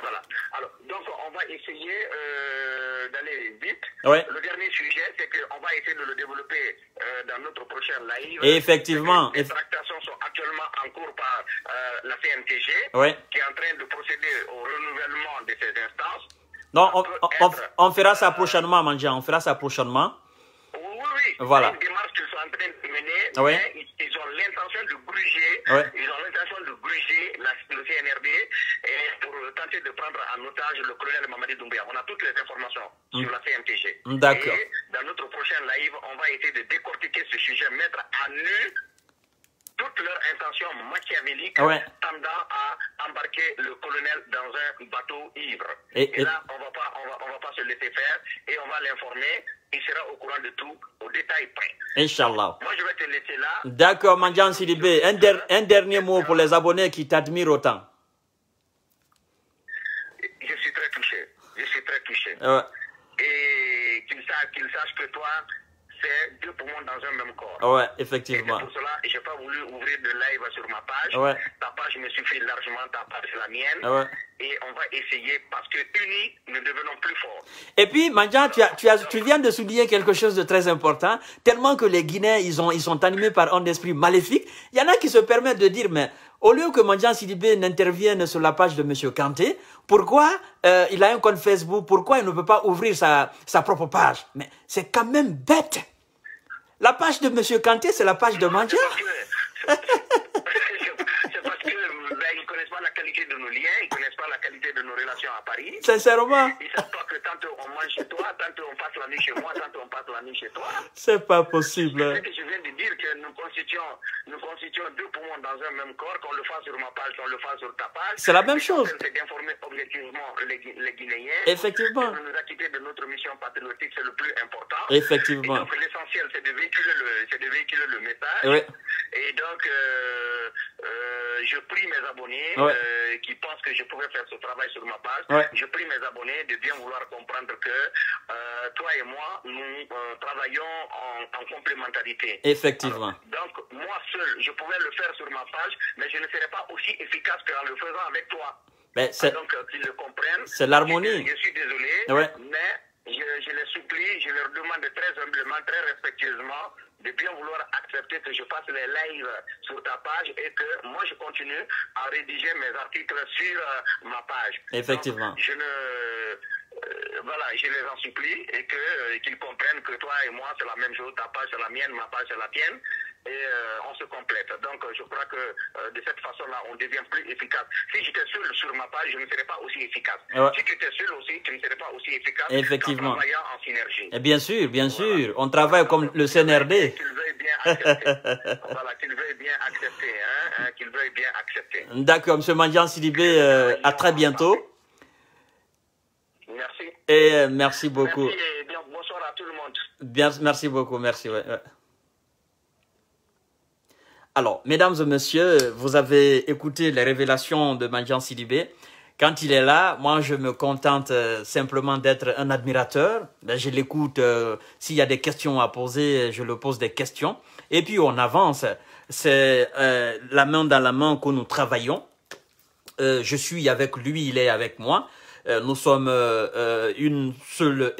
Speaker 2: Voilà. Alors, donc, on va essayer euh, d'aller vite.
Speaker 1: Ouais.
Speaker 2: Le dernier sujet, c'est qu'on va essayer de le développer euh, dans notre prochain live.
Speaker 1: Et effectivement,
Speaker 2: Les tractations sont actuellement en cours par euh, la CNTG,
Speaker 1: Ouais.
Speaker 2: qui est en train de procéder au renouvellement de ces instances.
Speaker 1: Non, on, on-
Speaker 2: être,
Speaker 1: on fera ça
Speaker 2: euh,
Speaker 1: prochainement, Mandia. On fera ça prochainement.
Speaker 2: Oui, oui.
Speaker 1: Voilà.
Speaker 2: C'est une démarche qu'ils sont en train de mener,
Speaker 1: Ouais.
Speaker 2: mais ils, ont l'intention de gruger,
Speaker 1: Ouais.
Speaker 2: ils ont l'intention de gruger la- le CNRD et pour tenter de prendre en otage le colonel Mamadi Doumbouya. On a toutes les informations sur la CNTG.
Speaker 1: Mm. D'accord.
Speaker 2: Et dans notre prochain live, on va essayer de décortiquer ce sujet, mettre à nu toutes leurs intentions machiavéliques
Speaker 1: Ouais.
Speaker 2: tendant à embarquer le colonel dans un bateau ivre.
Speaker 1: Et-
Speaker 2: Et,
Speaker 1: et-
Speaker 2: là, on va pas, on va, on va pas se laisser faire et on va l'informer. Il sera au courant de tout, au détail près.
Speaker 1: Inch'Allah.
Speaker 2: Moi, je vais te laisser là.
Speaker 1: D'accord, Mandian Sidibé. Un, der- un dernier mot pour les abonnés qui t'admirent autant.
Speaker 2: Je suis très touché. Je suis très touché.
Speaker 1: Ouais.
Speaker 2: Et qu'il sache, qu'il sache que toi, c'est deux poumons dans un même corps.
Speaker 1: Ouais,
Speaker 2: Et
Speaker 1: effectivement.
Speaker 2: pour cela je n'ai pas voulu ouvrir de live sur ma page.
Speaker 1: Ouais.
Speaker 2: Ta page me suffit largement, ta page c'est la mienne.
Speaker 1: Ouais.
Speaker 2: Et on va essayer parce que unis, nous devenons plus forts.
Speaker 1: Et puis, Mandian, tu, as, tu, as, tu viens de souligner quelque chose de très important. Tellement que les Guinéens, ils, ont, ils sont animés par un esprit maléfique. Il y en a qui se permettent de dire, mais au lieu que Mandian Sidibé n'intervienne sur la page de M. Kanté, pourquoi euh, il a un compte Facebook Pourquoi il ne peut pas ouvrir sa, sa propre page? Mais c'est quand même bête. La page de M. Kanté, c'est la page de Mandian. *laughs*
Speaker 2: Parce que- C'est parce que ben, ils ne connaissent pas la qualité de nos liens, ils ne connaissent pas la qualité de nos relations à Paris.
Speaker 1: Sincèrement,
Speaker 2: Ils ne savent pas que tantôt on mange chez toi, tantôt on passe la nuit chez moi, tantôt on passe la nuit chez toi.
Speaker 1: c'est pas
Speaker 2: C'est
Speaker 1: possible.
Speaker 2: ce que je viens de dire que nous constituons, nous constituons deux poumons dans un même corps, qu'on le fasse sur ma page, qu'on le fasse sur ta page.
Speaker 1: C'est la même chose.
Speaker 2: C'est d'informer objectivement les, les Guinéens.
Speaker 1: Effectivement.
Speaker 2: De nous acquitter de notre mission patriotique, c'est le plus important.
Speaker 1: Effectivement.
Speaker 2: Et donc l'essentiel, c'est de véhiculer le, c'est de véhiculer le message.
Speaker 1: Ouais.
Speaker 2: Et donc, euh, euh, je prie mes abonnés
Speaker 1: Ouais.
Speaker 2: euh, qui pensent que je pouvais faire ce travail sur ma page.
Speaker 1: Ouais.
Speaker 2: Je prie mes abonnés de bien vouloir comprendre que euh, toi et moi, nous euh, travaillons en, en complémentarité.
Speaker 1: Effectivement.
Speaker 2: Donc, moi seul, je pouvais le faire sur ma page, mais je ne serais pas aussi efficace qu'en le faisant avec toi.
Speaker 1: Mais c'est,
Speaker 2: Donc, euh, qu'ils le comprennent.
Speaker 1: c'est l'harmonie.
Speaker 2: Je, je suis désolé,
Speaker 1: Ouais.
Speaker 2: mais je, je les supplie, je leur demande très humblement, très respectueusement, de bien vouloir accepter que je fasse les lives sur ta page et que moi je continue à rédiger mes articles sur euh, ma page.
Speaker 1: Effectivement.
Speaker 2: Donc, je ne. euh, voilà, je les en supplie et que, euh, qu'ils comprennent que toi et moi c'est la même chose, ta page c'est la mienne, ma page c'est la tienne et on se complète. Donc je crois que de cette façon-là, on devient plus efficace. Si j'étais seul sur ma page, je ne serais pas aussi efficace.
Speaker 1: Ouais.
Speaker 2: Si tu étais seul aussi, tu ne serais pas aussi efficace
Speaker 1: Effectivement.
Speaker 2: en.
Speaker 1: Et bien sûr, bien sûr, on travaille comme le CNRD.
Speaker 2: Qu'il veuille bien accepter. voilà, qu'il veuille bien accepter. Hein, hein, qu'il veuille bien accepter.
Speaker 1: D'accord, M. Mandian Sidibé, euh, à très bientôt.
Speaker 2: Merci.
Speaker 1: Et euh, merci beaucoup.
Speaker 2: Merci et bien, bonsoir à tout le monde.
Speaker 1: Bien, merci beaucoup, merci. ouais, ouais. Alors, mesdames et messieurs, vous avez écouté les révélations de Mandian Sidibé. Quand il est là, moi, je me contente euh, simplement d'être un admirateur. Ben, je l'écoute. euh, S'il y a des questions à poser, je le pose des questions. Et puis, on avance. C'est euh, la main dans la main que nous travaillons. Euh, je suis avec lui, il est avec moi. Euh, nous sommes euh, une seule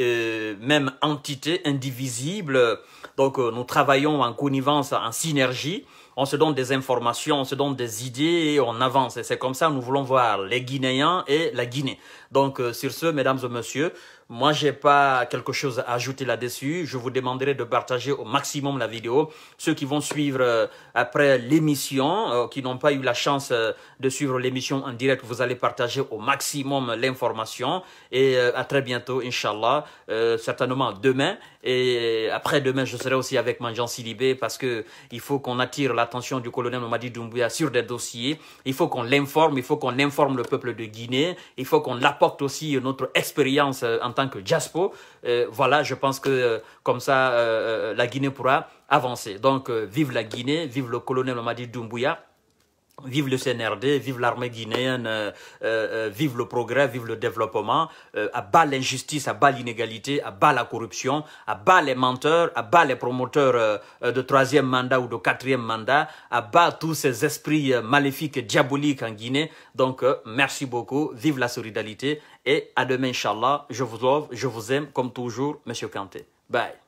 Speaker 1: même entité indivisible. Donc nous travaillons en connivence, en synergie. On se donne des informations, on se donne des idées et on avance. Et c'est comme ça que nous voulons voir les Guinéens et la Guinée. Donc, euh, sur ce, mesdames et messieurs, moi, j'ai pas quelque chose à ajouter là-dessus. Je vous demanderai de partager au maximum la vidéo. Ceux qui vont suivre euh, après l'émission, euh, qui n'ont pas eu la chance euh, de suivre l'émission en direct, vous allez partager au maximum l'information. Et à très bientôt, Inch'Allah. certainement demain. Et après-demain, je serai aussi avec Manjan Silibé parce que il faut qu'on attire l'attention du colonel Mamadi Doumbouya sur des dossiers. Il faut qu'on l'informe, il faut qu'on informe le peuple de Guinée. Il faut qu'on apporte aussi notre expérience en que Jaspo. Euh, voilà, je pense que euh, comme ça, euh, la Guinée pourra avancer. Donc, vive la Guinée, vive le colonel Mamadi Doumbouya. Vive le CNRD, vive l'armée guinéenne, vive le progrès, vive le développement, à bas l'injustice, à bas l'inégalité, à la corruption, à bas les menteurs, à bas les promoteurs de troisième mandat ou de quatrième mandat, à bas tous ces esprits maléfiques et diaboliques en Guinée. Donc, merci beaucoup, vive la solidarité et à demain, Inch'Allah. Je vous love, je vous aime comme toujours, Monsieur Kanté. Bye.